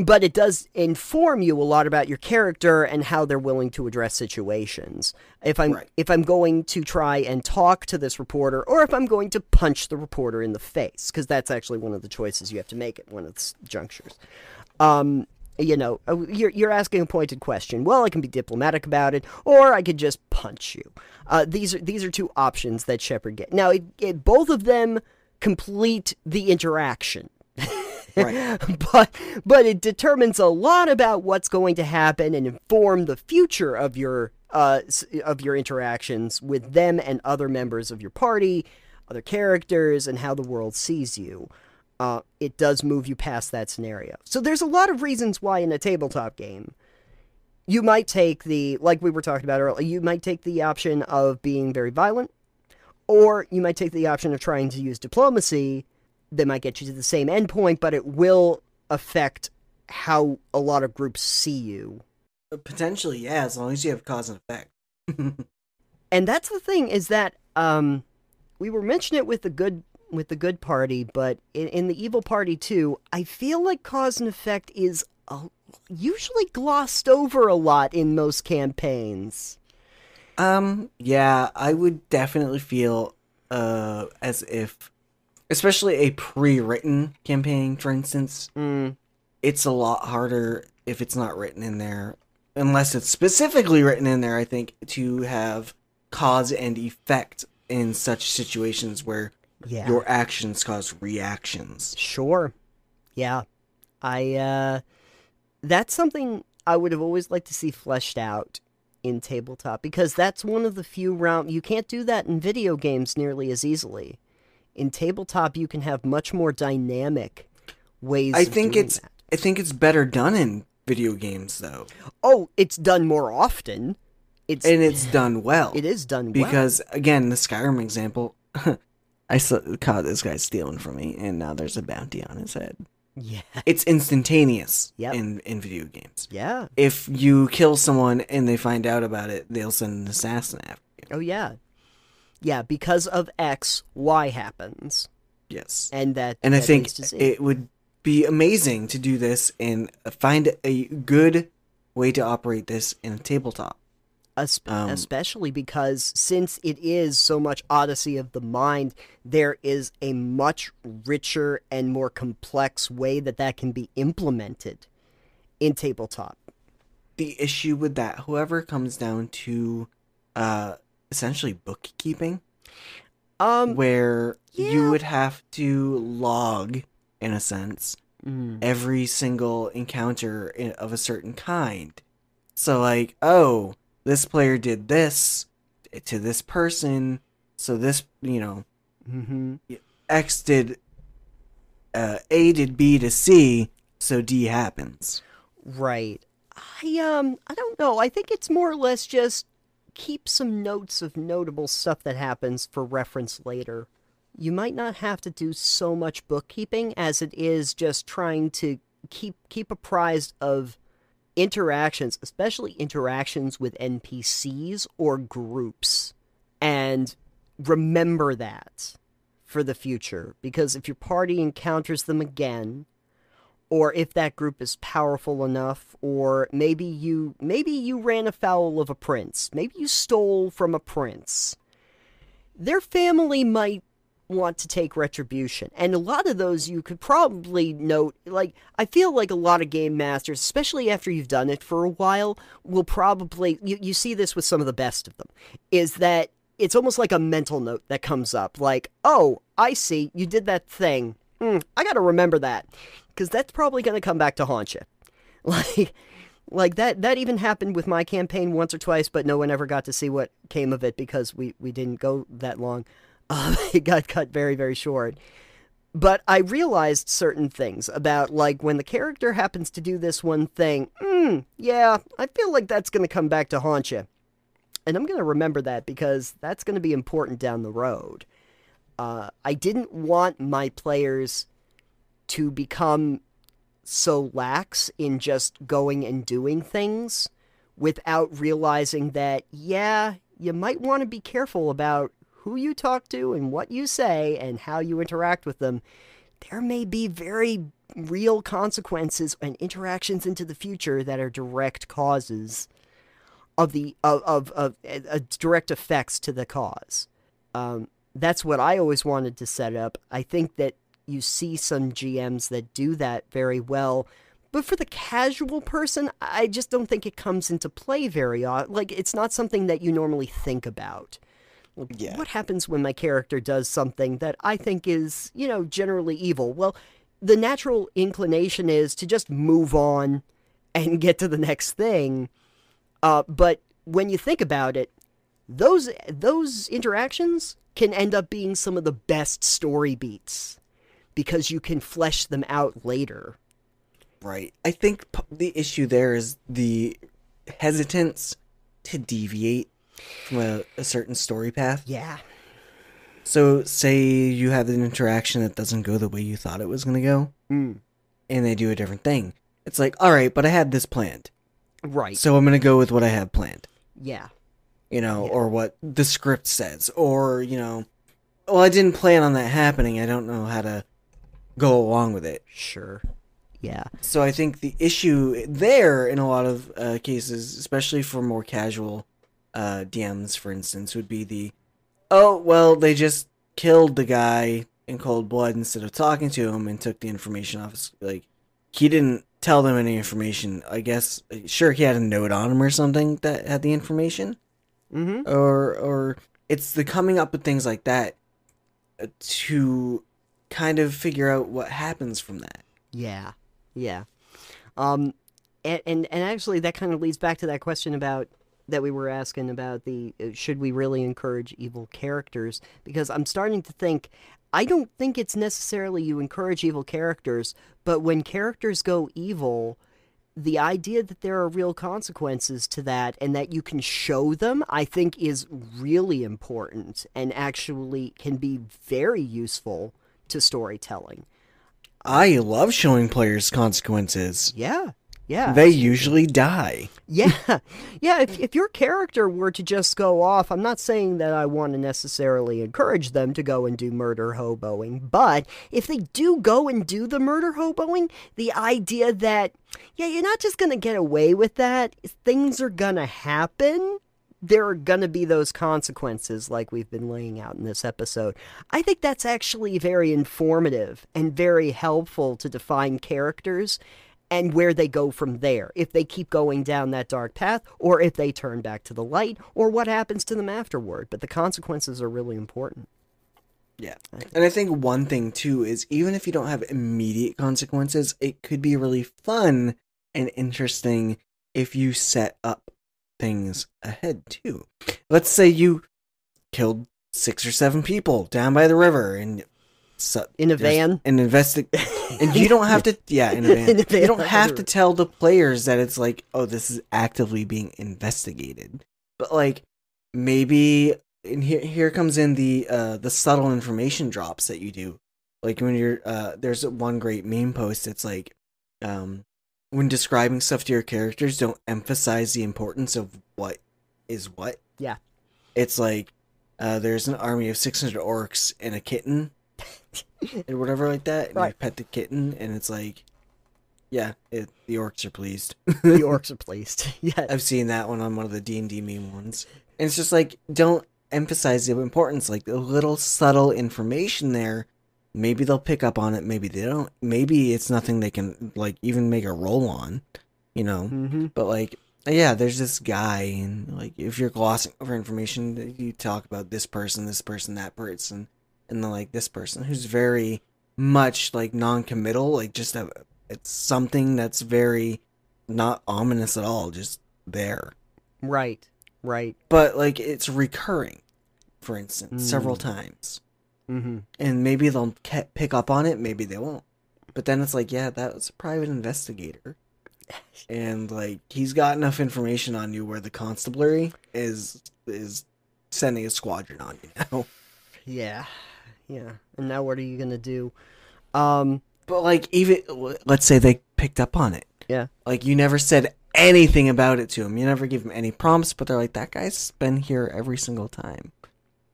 but it does inform you a lot about your character and how they're willing to address situations. If I'm right. if I'm going to try and talk to this reporter, or if I'm going to punch the reporter in the face, because that's actually one of the choices you have to make at one of the junctures. Um, you know, uh, you're you're asking a pointed question. Well, I can be diplomatic about it, or I could just punch you. Uh, these are these are two options that Shepard get. Now, it, it, both of them complete the interaction. Right. but but it determines a lot about what's going to happen and inform the future of your uh of your interactions with them and other members of your party, other characters, and how the world sees you. Uh, it does move you past that scenario. So there's a lot of reasons why in a tabletop game you might take the like we were talking about earlier. You might take the option of being very violent, or you might take the option of trying to use diplomacy that might get you to the same endpoint, but it will affect how a lot of groups see you. Potentially, yeah, as long as you have cause and effect. And that's the thing is that um, we were mentioning it with the good with the good party, but in, in the evil party too, I feel like cause and effect is uh, usually glossed over a lot in most campaigns. Um, yeah, I would definitely feel uh as if especially a pre-written campaign, for instance, Mm, it's a lot harder if it's not written in there. Unless it's specifically written in there, I think, to have cause and effect in such situations where yeah. your actions cause reactions. Sure. Yeah. I uh that's something I would have always liked to see fleshed out in tabletop because that's one of the few round you can't do that in video games nearly as easily. In tabletop you can have much more dynamic ways I of think doing it's that. I think it's better done in video games though. Oh, it's done more often. It's And it's done well. it is done well. because again, the Skyrim example, I saw, caught this guy stealing from me, and now there's a bounty on his head. yeah. It's instantaneous Yep. in in video games. Yeah. If you kill someone and they find out about it, they'll send an assassin after you. Oh yeah. Yeah, because of X, Y happens. Yes, And that and I think it would be amazing to do this and find a good way to operate this in a tabletop. Espe- Um, especially because since it is so much Odyssey of the mind, there is a much richer and more complex way that that can be implemented in tabletop. The issue with that, whoever comes down to uh, essentially bookkeeping. Um, where yeah. you would have to log, in a sense, mm, every single encounter i- of a certain kind. So, like, oh, this player did this to this person, so this, you know, mhm. X did, uh, A did B to C, so D happens. Right. I um I don't know. I think it's more or less just keep some notes of notable stuff that happens for reference later. You might not have to do so much bookkeeping as it is just trying to keep keep apprised of interactions, especially interactions with NPCs or groups. And remember that for the future because if your party encounters them again, or if that group is powerful enough or maybe you maybe you ran afoul of a prince maybe you stole from a prince their family might want to take retribution and a lot of those you could probably note like i feel like a lot of game masters especially after you've done it for a while will probably you, you see this with some of the best of them is that it's almost like a mental note that comes up like oh i see you did that thing Hmm, i gotta remember that because that's probably to come back to haunt you. Like, like that. That even happened with my campaign once or twice, but no one ever got to see what came of it because we we didn't go that long. Um, it got cut very very short. But I realized certain things about like when the character happens to do this one thing. Hmm, yeah, I feel like that's going to come back to haunt you, and I'm going to remember that because that's going to be important down the road. Uh, I didn't want my players to become so lax in just going and doing things without realizing that, yeah, you might want to be careful about who you talk to and what you say and how you interact with them. There may be very real consequences and interactions into the future that are direct causes of the of of, of uh, direct effects to the cause. Um, that's what I always wanted to set up. I think that you see some GMs that do that very well. But for the casual person, I just don't think it comes into play very often. Like, it's not something that you normally think about. Yeah. What happens when my character does something that I think is, you know, generally evil? Well, the natural inclination is to just move on and get to the next thing. Uh, but when you think about it, those those interactions can end up being some of the best story beats because you can flesh them out later. Right. I think the issue there is the hesitance to deviate from a, a certain story path. Yeah. So, say you have an interaction that doesn't go the way you thought it was going to go, Mm. and they do a different thing. It's like, all right, but I had this planned. Right. So I'm going to go with what I have planned, yeah. you know, Yeah. or what the script says. Or, you know, well, I didn't plan on that happening. I don't know how to go along with it. Sure. Yeah. So I think the issue there in a lot of uh, cases, especially for more casual uh, DMs, for instance, would be the, oh well, they just killed the guy in cold blood instead of talking to him and took the information off. His, like he didn't tell them any information. I guess sure he had a note on him or something that had the information, Mm-hmm. or or it's the coming up with things like that uh, to kind of figure out what happens from that. Yeah, yeah. Um, and, and and actually, that kind of leads back to that question about that we were asking about the uh, should we really encourage evil characters? Because I'm starting to think. I don't think it's necessarily you encourage evil characters, but when characters go evil, the idea that there are real consequences to that and that you can show them, I think, is really important and actually can be very useful to storytelling. I love showing players consequences. Yeah, yeah. They usually die. Yeah, yeah. If, if your character were to just go off, I'm not saying that I want to necessarily encourage them to go and do murder hoboing, but if they do go and do the murder hoboing, the idea that, yeah, you're not just going to get away with that, things are going to happen. There are going to be those consequences, like we've been laying out in this episode. I think that's actually very informative and very helpful to define characters and where they go from there. If they keep going down that dark path, or if they turn back to the light, or what happens to them afterward. But the consequences are really important. Yeah. And I think one thing too is even if you don't have immediate consequences, it could be really fun and interesting if you set up things ahead too. Let's say you killed six or seven people down by the river and so, In a van. an investi- and you don't have to yeah in a van, In you don't have to tell the players that it's like oh this is actively being investigated. But like maybe and here here comes in the uh the subtle information drops that you do. Like when you're uh there's one great meme post it's like um when describing stuff to your characters don't emphasize the importance of what is what. Yeah. it's like uh there's an army of 600 orcs and a kitten and whatever like that and you pet the kitten and it's like yeah it, the orcs are pleased the orcs are pleased. Yeah. I've seen that one on one of the D and D meme ones. And it's just like don't emphasize the importance, like the little subtle information there. Maybe they'll pick up on it. Maybe they don't. Maybe it's nothing they can like even make a roll on, you know. Mm-hmm. But like, yeah, there's this guy, and like if you're glossing over information, you talk about this person, this person, that person, and then like this person who's very much like non-committal, like just a it's something that's very not ominous at all, just there. Right. Right. But like it's recurring, for instance, several Mm. times, Mm-hmm. and maybe they'll ca- pick up on it, maybe they won't. But then it's like, yeah, that was a private investigator, and like he's got enough information on you where the constabulary is is sending a squadron on you now. Yeah. Yeah. And now what are you gonna do? Um. But like even let's say they picked up on it. Yeah. Like you never said anything about it to him. You never give him any prompts, but they're like that guy's been here every single time.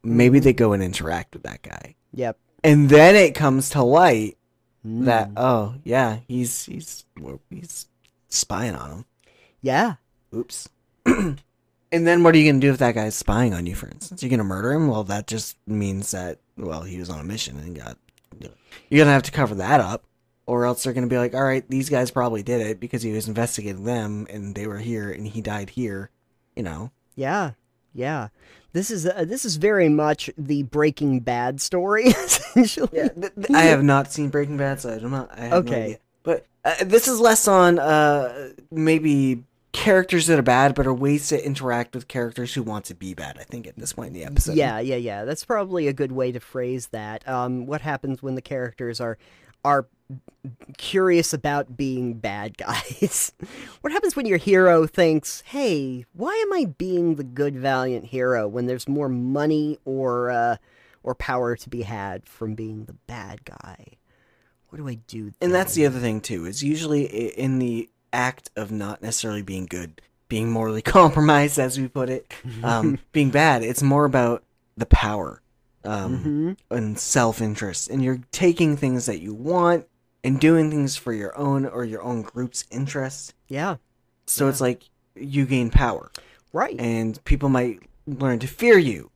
Maybe they go and interact with that guy. Yep. And then it comes to light that Mm. oh, yeah, he's he's he's spying on him. Yeah. Oops. and then what are you going to do if that guy's spying on you for instance? You're going to murder him? Well, that just means that well, he was on a mission and got you're going to have to cover that up or else they're going to be like, "All right, these guys probably did it because he was investigating them and they were here and he died here." You know. Yeah. Yeah. This is uh, this is very much the Breaking Bad story, essentially. Yeah, th- th- I have not seen Breaking Bad, so I don't know. I have no Okay. idea. But uh, this is less on uh, maybe characters that are bad, but are ways to interact with characters who want to be bad. I think at this point in the episode. Yeah, yeah, yeah. That's probably a good way to phrase that. Um, what happens when the characters are are curious about being bad guys? what happens when your hero thinks, "Hey, why am I being the good valiant hero when there's more money or uh, or power to be had from being the bad guy?" What do I do? And that's the other thing too. Is usually in the act of not necessarily being good, being morally compromised, as we put it, um, being bad. It's more about the power um, Mhm. and self-interest, and you're taking things that you want and doing things for your own or your own group's interest. Yeah, So Yeah. it's like you gain power, right. and people might learn to fear you,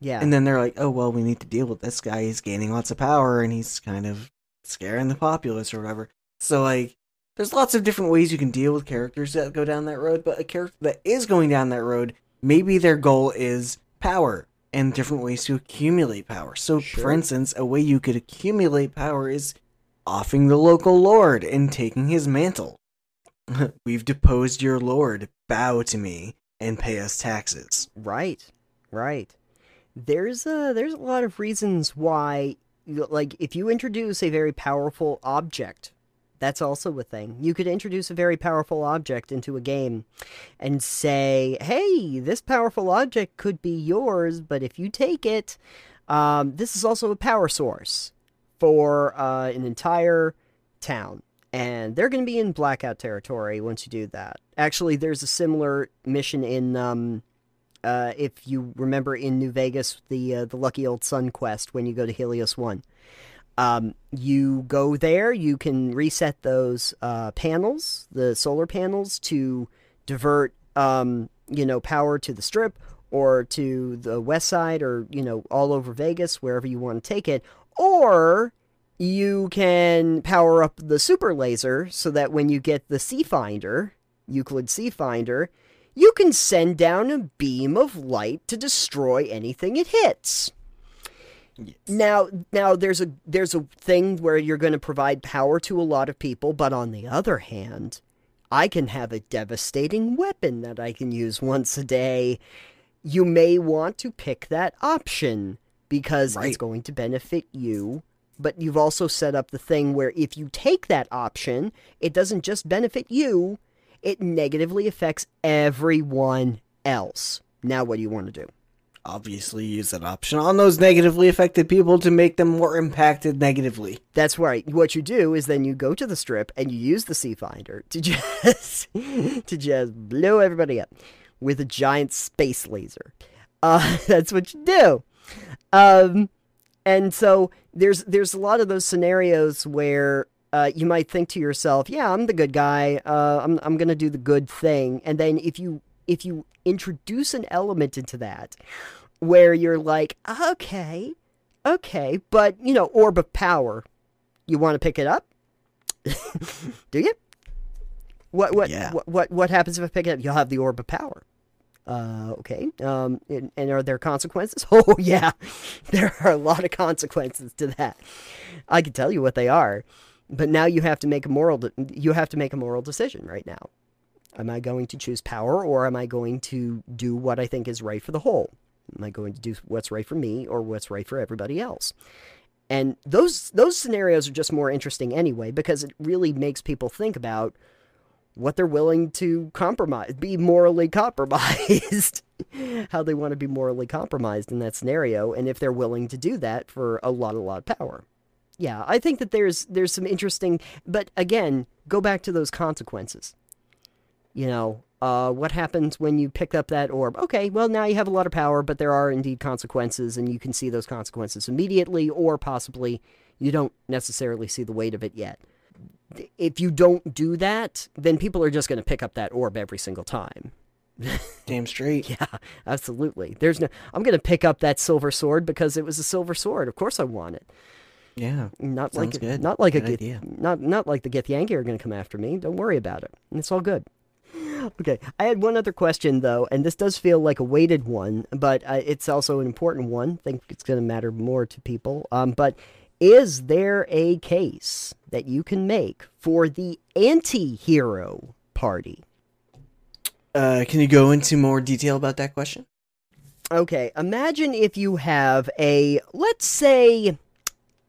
yeah, and then they're like, "Oh well, we need to deal with this guy. He's gaining lots of power, and he's kind of scaring the populace or whatever." So like, there's lots of different ways you can deal with characters that go down that road. But a character that is going down that road, maybe their goal is power and different ways to accumulate power. So, for instance, a way you could accumulate power is offing the local lord and taking his mantle. We've deposed your lord. Bow to me and pay us taxes. Right, right. There's a there's a lot of reasons why, like, if you introduce a very powerful object, that's also a thing. You could introduce a very powerful object into a game, and say, "Hey, this powerful object could be yours, but if you take it, um, this is also a power source for uh, an entire town." And they're going to be in blackout territory once you do that. Actually, there's a similar mission in um, uh, if you remember in New Vegas, the uh, the Lucky Old Sun quest when you go to Helios One. Um, you go there, you can reset those uh, panels, the solar panels, to divert um, you know power to the Strip or to the West Side or you know all over Vegas, wherever you want to take it, or you can power up the super laser so that when you get the C-Finder, Euclid C-Finder, you can send down a beam of light to destroy anything it hits. Now, now there's a there's a thing where you're going to provide power to a lot of people, but on the other hand, I can have a devastating weapon that I can use once a day. You may want to pick that option because it's going to benefit you, but you've also set up the thing where if you take that option, it doesn't just benefit you, it negatively affects everyone else. Now, what do you want to do? Obviously, use that option on those negatively affected people to make them more impacted negatively. That's right. What you do is then you go to the strip and you use the C-Finder to just to just blow everybody up with a giant space laser. Uh, that's what you do. Um, and so there's there's a lot of those scenarios where uh, you might think to yourself, "Yeah, I'm the good guy. Uh, I'm I'm gonna do the good thing." And then if you if you introduce an element into that where you're like, "Okay, okay," but you know, orb of power, you want to pick it up? do you? What what, Yeah. what what what happens if I pick it up? You'll have the orb of power. Uh, okay. Um, and, and are there consequences? Oh yeah, there are a lot of consequences to that. I can tell you what they are, but now you have to make a moral. De- you have to make a moral decision right now. Am I going to choose power, or am I going to do what I think is right for the whole? Am I going to do what's right for me, or what's right for everybody else? And those those scenarios are just more interesting anyway because it really makes people think about what they're willing to compromise, be morally compromised, how they want to be morally compromised in that scenario, and if they're willing to do that for a lot, a lot of power. Yeah, I think that there's there's some interesting, but again, go back to those consequences. You know, uh, what happens when you pick up that orb? Okay, well now you have a lot of power, but there are indeed consequences, and you can see those consequences immediately, or possibly you don't necessarily see the weight of it yet if you don't do that, then people are just going to pick up that orb every single time. Damn straight. Yeah, absolutely. There's no. I'm going to pick up that silver sword because it was a silver sword. Of course, I want it. Yeah. Not like good. not like a Good Gith, idea. not not like the Githyanki are going to come after me. Don't worry about it. It's all good. Okay, I had one other question though, and this does feel like a weighted one, but uh, it's also an important one. I think it's going to matter more to people. Um, but is there a case that you can make for the anti-hero party? Uh, can you go into more detail about that question? Okay, imagine if you have a, let's say,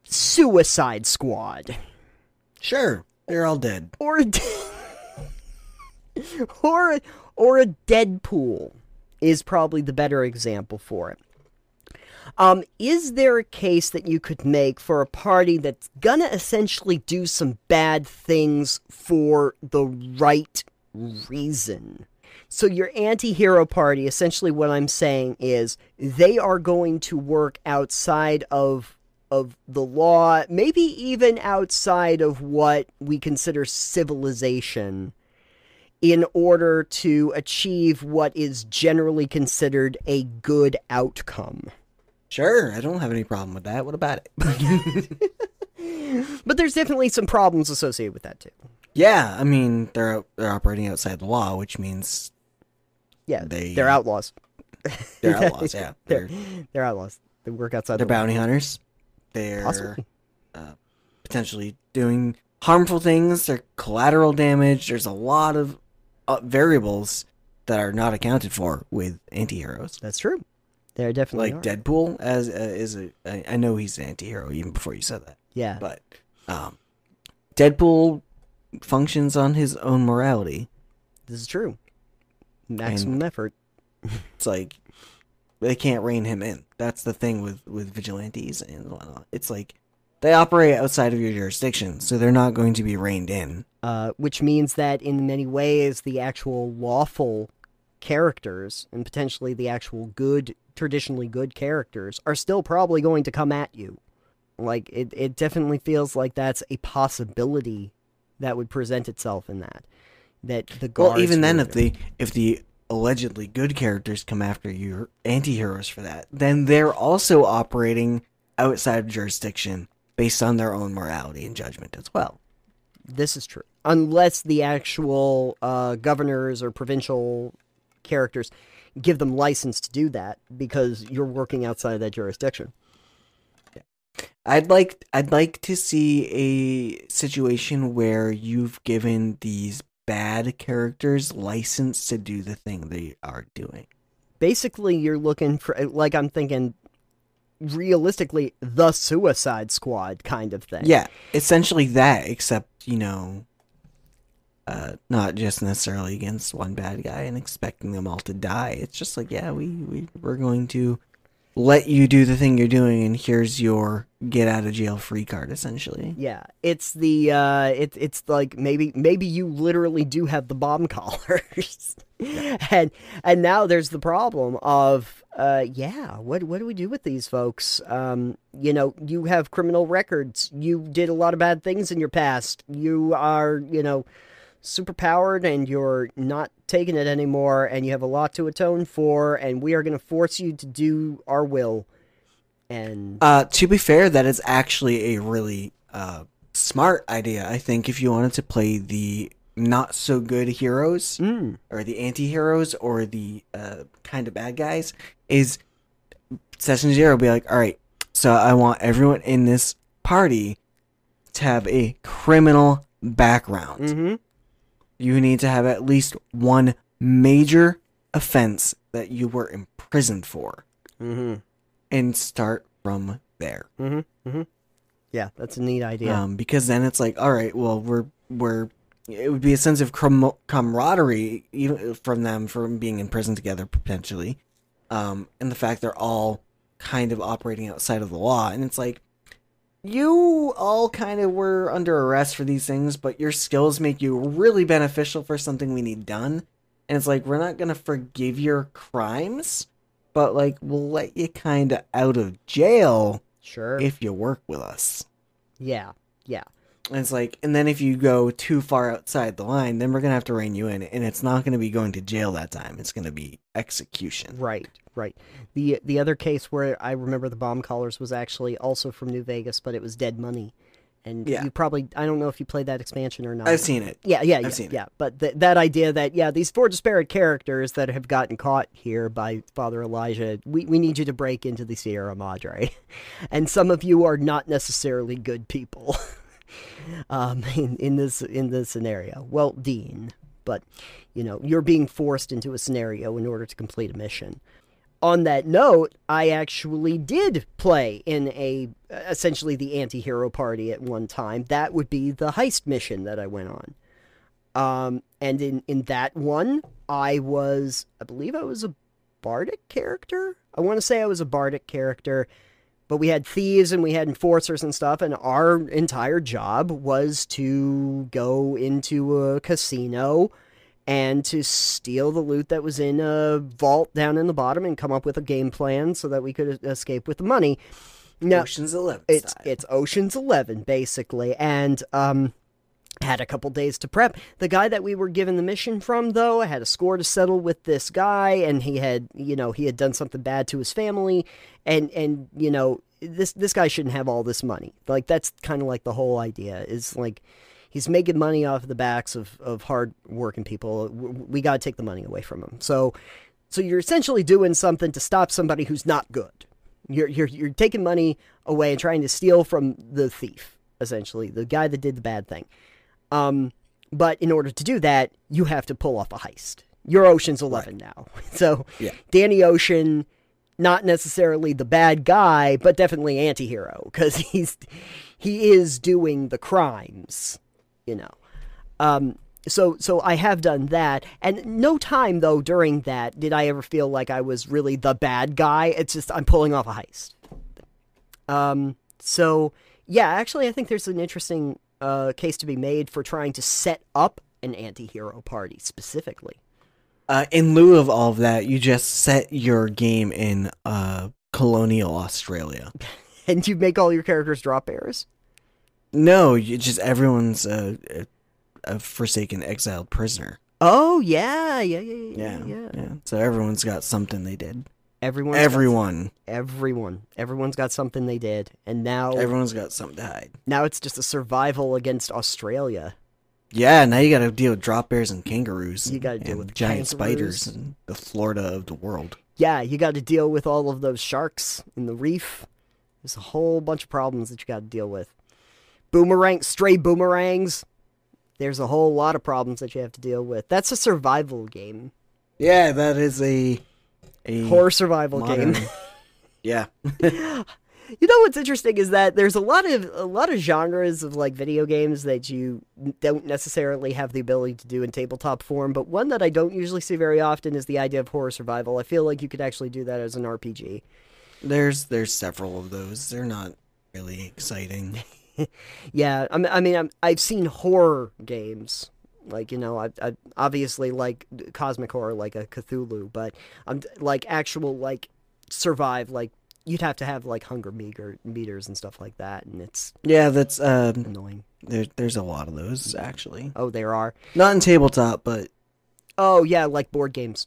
Suicide Squad. Sure, they're all dead. or or or a Deadpool is probably the better example for it. Um, is there a case that you could make for a party that's gonna essentially do some bad things for the right reason? So your anti-hero party, essentially what I'm saying is they are going to work outside of of the law, maybe even outside of what we consider civilization in order to achieve what is generally considered a good outcome. Sure, I don't have any problem with that. What about it? But there's definitely some problems associated with that too. yeah, I mean they're they're operating outside the law, which means Yeah, They- they, are outlaws. they're outlaws. Yeah, They're they're they're outlaws. They work outside they're the law. bounty hunters. They're Possibly. Uh, potentially doing harmful things. They're collateral damage. There's a lot of uh, variables that are not accounted for with anti-heroes. That's true. They are definitely Like are. Deadpool as uh, is a I, I know he's an anti-hero even before you said that. Yeah. But um Deadpool functions on his own morality. This is true. Maximum effort. It's like they can't rein him in. That's the thing with with vigilantes and whatnot. It's like they operate outside of your jurisdiction, so they're not going to be reined in. uh, which means that in many ways the actual lawful characters and potentially the actual good traditionally good characters are still probably going to come at you like it, it definitely feels like that's a possibility that would present itself in that that the guards Well, even then, if the if the allegedly good characters come after your anti-heroes for that, then they're also operating outside of jurisdiction based on their own morality and judgment as well. this is true unless the actual uh, governors or provincial characters give them license to do that because you're working outside of that jurisdiction I'd like I'd like to see a situation where you've given these bad characters license to do the thing they are doing. basically you're looking for like i'm thinking realistically the suicide squad kind of thing Yeah, essentially that, except you know, uh, not just necessarily against one bad guy and expecting them all to die. It's just like, yeah, we we we're going to let you do the thing you're doing, and here's your get out of jail free card, essentially. yeah it's the uh it, it's like maybe maybe you literally do have the bomb collars and and now there's the problem of uh yeah what what do we do with these folks? Um you know you have criminal records. You did a lot of bad things in your past. You are you know superpowered and you're not taking it anymore and you have a lot to atone for and we are going to force you to do our will. And Uh, to be fair, that is actually a really uh smart idea. I think if you wanted to play the not so good heroes, mm, or the anti-heroes or the uh, kind of bad guys is session zero will be like all right so i want everyone in this party to have a criminal background. Hmm you need to have at least one major offense that you were imprisoned for hmm and start from there. Hmm hmm yeah that's a neat idea. Um, because then it's like all right well we're we're it would be a sense of camaraderie even from them from being in prison together potentially um, and the fact they're all kind of operating outside of the law. And it's like you all kind of were under arrest for these things but your skills make you really beneficial for something we need done. And it's like we're not going to forgive your crimes but like we'll let you kind of out of jail sure. if you work with us. Yeah yeah and it's like, and then if you go too far outside the line, then we're gonna have to rein you in, and it's not gonna be going to jail that time. It's gonna be execution. right right the the other case where i remember the bomb collars was actually also from new vegas but it was dead money And Yeah. you probably I don't know if you played that expansion or not. I've seen it. Yeah, yeah, yeah, seen it. yeah. But th- that idea that yeah, these four disparate characters that have gotten caught here by Father Elijah, we, we need you to break into the Sierra Madre, and some of you are not necessarily good people. um, in in this in this scenario, well, Dean, but you know you're being forced into a scenario in order to complete a mission. On that note, I actually did play in a essentially the anti-hero party at one time. That would be the heist mission that I went on. Um, and in, in that one, I was, I believe I was a bardic character. I want to say I was a bardic character, but we had thieves and we had enforcers and stuff, and our entire job was to go into a casino and to steal the loot that was in a vault down in the bottom and come up with a game plan so that we could escape with the money. Now, Ocean's Eleven. it's style. it's Ocean's Eleven basically, and um, had a couple days to prep. The guy that we were given the mission from, though, had a score to settle with this guy, and he had you know he had done something bad to his family, and and you know this this guy shouldn't have all this money. Like that's kind of like the whole idea is like. He's making money off the backs of, of hard working people. We got to take the money away from him. So, so you're essentially doing something to stop somebody who's not good. You're you're you're taking money away and trying to steal from the thief, essentially, the guy that did the bad thing. Um, but in order to do that, you have to pull off a heist. You're Ocean's Eleven now, so Yeah. Danny Ocean, not necessarily the bad guy, but definitely anti-hero because he's he is doing the crimes, you know. Um, so so I have done that, and no time though during that did I ever feel like I was really the bad guy. It's just I'm pulling off a heist. Um, so yeah, actually, I think there's an interesting uh, case to be made for trying to set up an anti-hero party specifically. Uh, in lieu of all of that, you just set your game in uh, colonial Australia. And you make all your characters drop bears. No, you just everyone's a, a, a forsaken, exiled prisoner. Oh yeah, yeah, yeah, Yeah, yeah. yeah. So everyone's got something they did. Everyone, Everyone, everyone, everyone's got something they did, and now, everyone's got something to hide. now it's just a survival against Australia. Yeah, now you got to deal with drop bears and kangaroos. You gotta and- deal with giant kangaroos. spiders and the Florida of the world. Yeah, you got to deal with all of those sharks in the reef. There's a whole bunch of problems that you got to deal with. Boomerang, stray boomerangs. There's a whole lot of problems that you have to deal with. That's a survival game, Yeah, that is a a horror survival modern- game. Yeah, You know what's interesting is that there's a lot of a lot of genres of like video games that you don't necessarily have the ability to do in tabletop form, but one that I don't usually see very often is the idea of horror survival. I feel like you could actually do that as an RPG. there's there's several of those. They're not really exciting. Yeah, I mean, I mean I'm, I've seen horror games, like you know, I, I obviously like cosmic horror, like a Cthulhu, but I'm like actual like survive, like you'd have to have like hunger meter meters and stuff like that, and it's Yeah, that's um. annoying. There, there's a lot of those actually. Oh, there are. Not in tabletop, but Oh yeah, like board games.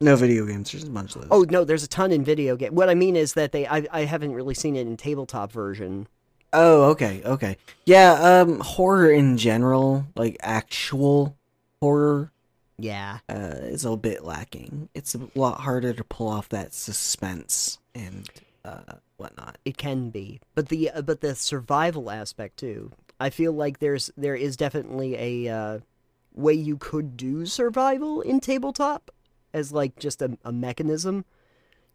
no video games. There's a bunch of those. Oh no, there's a ton in video game. What I mean is that they I, I haven't really seen it in tabletop version. Oh, okay, okay. Yeah, um horror in general, like actual horror Yeah. uh is a bit lacking. It's a lot harder to pull off that suspense and uh whatnot. It can be, but the uh, but the survival aspect too. I feel like there's there is definitely a uh, way you could do survival in tabletop as like just a, a mechanism.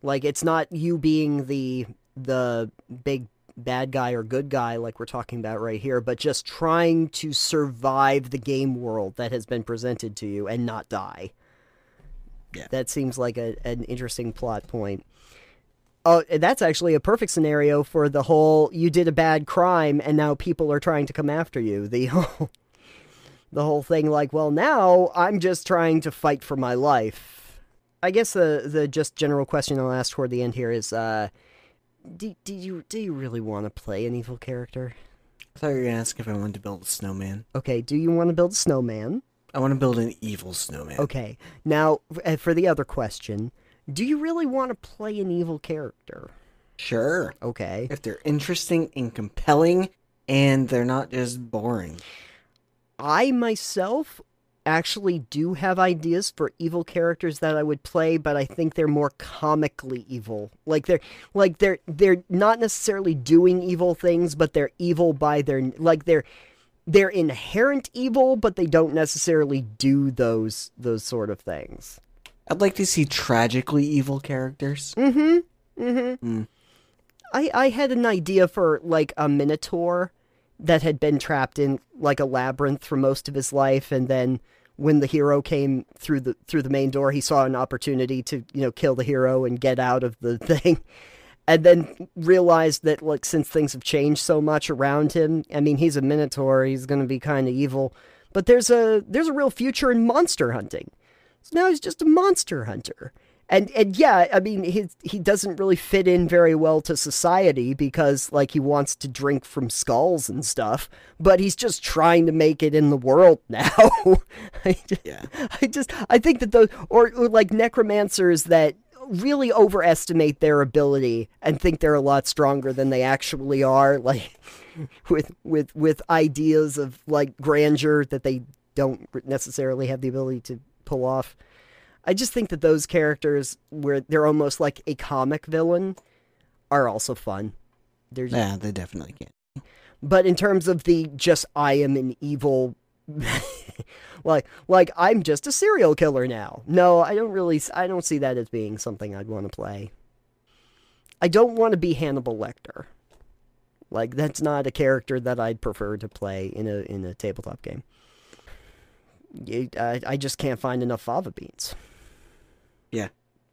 Like it's not you being the the big bad guy or good guy like we're talking about right here, but just trying to survive the game world that has been presented to you and not die. Yeah. That seems like a, an interesting plot point. Oh, and that's actually a perfect scenario for the whole you did a bad crime and now people are trying to come after you. The whole the whole thing like, well, now I'm just trying to fight for my life. I guess the the just general question I'll ask toward the end here is uh do, do you do you really want to play an evil character? I thought you were gonna ask if I wanted to build a snowman. Okay, do you want to build a snowman? I want to build an evil snowman. Okay. Now, uh, for the other question, do you really want to play an evil character? Sure. Okay. If they're interesting and compelling and they're not just boring. I myself actually do have ideas for evil characters that I would play, but I think they're more comically evil. Like they're like they're they're not necessarily doing evil things, but they're evil by their like they're they're inherent evil, but they don't necessarily do those those sort of things. I'd like to see tragically evil characters. Mm-hmm. Mm-hmm. Mm. I I had an idea for like a minotaur that had been trapped in like a labyrinth for most of his life and then when the hero came through the through the main door he saw an opportunity to you know kill the hero and get out of the thing. And then realized that like since things have changed so much around him i mean he's a minotaur he's going to be kind of evil but there's a there's a real future in monster hunting. So now he's just a monster hunter and and yeah, I mean he he doesn't really fit in very well to society because like he wants to drink from skulls and stuff, but he's just trying to make it in the world now. I just, Yeah. I just I think that those or, or like necromancers that really overestimate their ability and think they're a lot stronger than they actually are like with with with ideas of like grandeur that they don't necessarily have the ability to pull off. I just think that those characters where they're almost like a comic villain are also fun. They're just, Yeah, they definitely can. but in terms of the just I am an evil like like I'm just a serial killer now. No, I don't really I don't see that as being something I'd want to play. I don't want to be Hannibal Lecter. Like that's not a character that I'd prefer to play in a in a tabletop game. I, I just can't find enough fava beans.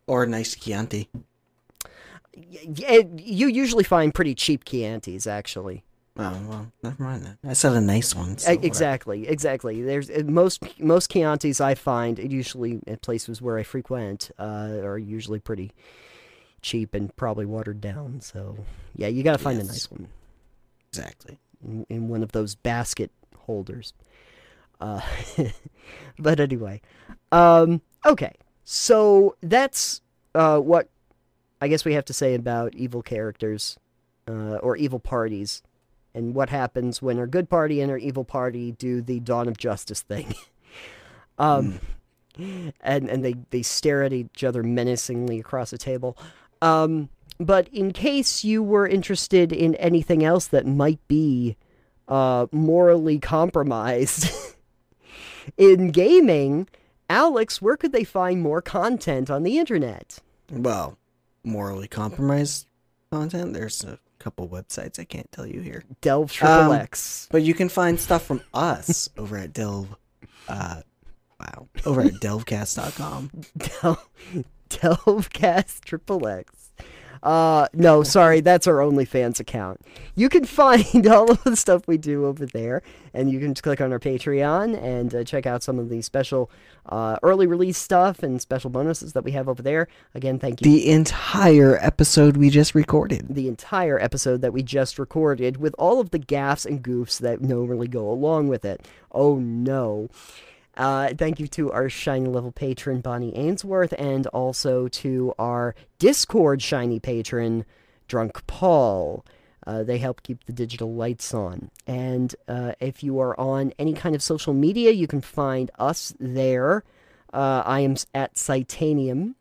Or a nice Chianti. You usually find pretty cheap Chiantis, actually. Oh well, never mind that. I said a nice one. so E- whatever. exactly, exactly. There's uh, most most Chiantis I find usually at places where I frequent uh, are usually pretty cheap and probably watered down. So yeah, you got to find a nice one Exactly. in, in one of those basket holders. Uh, but anyway, um, okay. So that's uh, what I guess we have to say about evil characters uh, or evil parties and what happens when our good party and our evil party do the dawn of justice thing. um, and and they, they stare at each other menacingly across the table. Um, but in case you were interested in anything else that might be uh, morally compromised in gaming, Alex, where could they find more content on the internet? Well, morally compromised content. There's a couple websites I can't tell you here, Delve Triple Um, X. but you can find stuff from us over at Delve. Uh, wow, over at delvecast.com. Del- Delvecast Triple X. Uh, no, sorry, that's our OnlyFans account. You can find all of the stuff we do over there, and you can just click on our Patreon and uh, check out some of the special uh, early release stuff and special bonuses that we have over there. Again, thank you. The entire episode we just recorded. the entire episode that we just recorded with all of the gaffs and goofs that normally go along with it. Oh no. Uh, thank you to our shiny level patron Bonnie Ainsworth and also to our Discord shiny patron Drunk Paul. Uh, they help keep the digital lights on. And uh, if you are on any kind of social media, you can find us there. Uh, I am at Psitanium.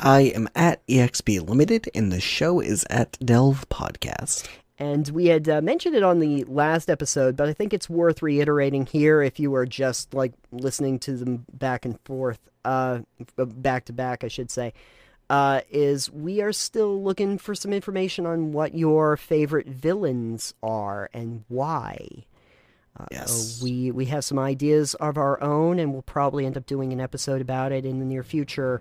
I am at EXP Limited, and the show is at Delve Podcast. And we had uh, mentioned it on the last episode, but I think it's worth reiterating here if you are just like listening to them back and forth, uh, back to back, I should say. Uh, is we are still looking for some information on what your favorite villains are and why. Uh, Yes. we we have some ideas of our own, and we'll probably end up doing an episode about it in the near future.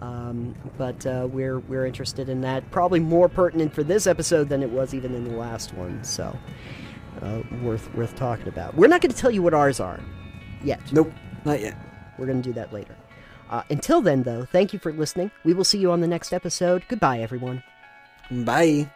Um, but uh, we're we're interested in that. Probably more pertinent for this episode than it was even in the last one. So uh, worth worth talking about. We're not going to tell you what ours are yet. Nope, not yet. We're going to do that later. Uh, until then, though, thank you for listening. We will see you on the next episode. Goodbye, everyone. Bye.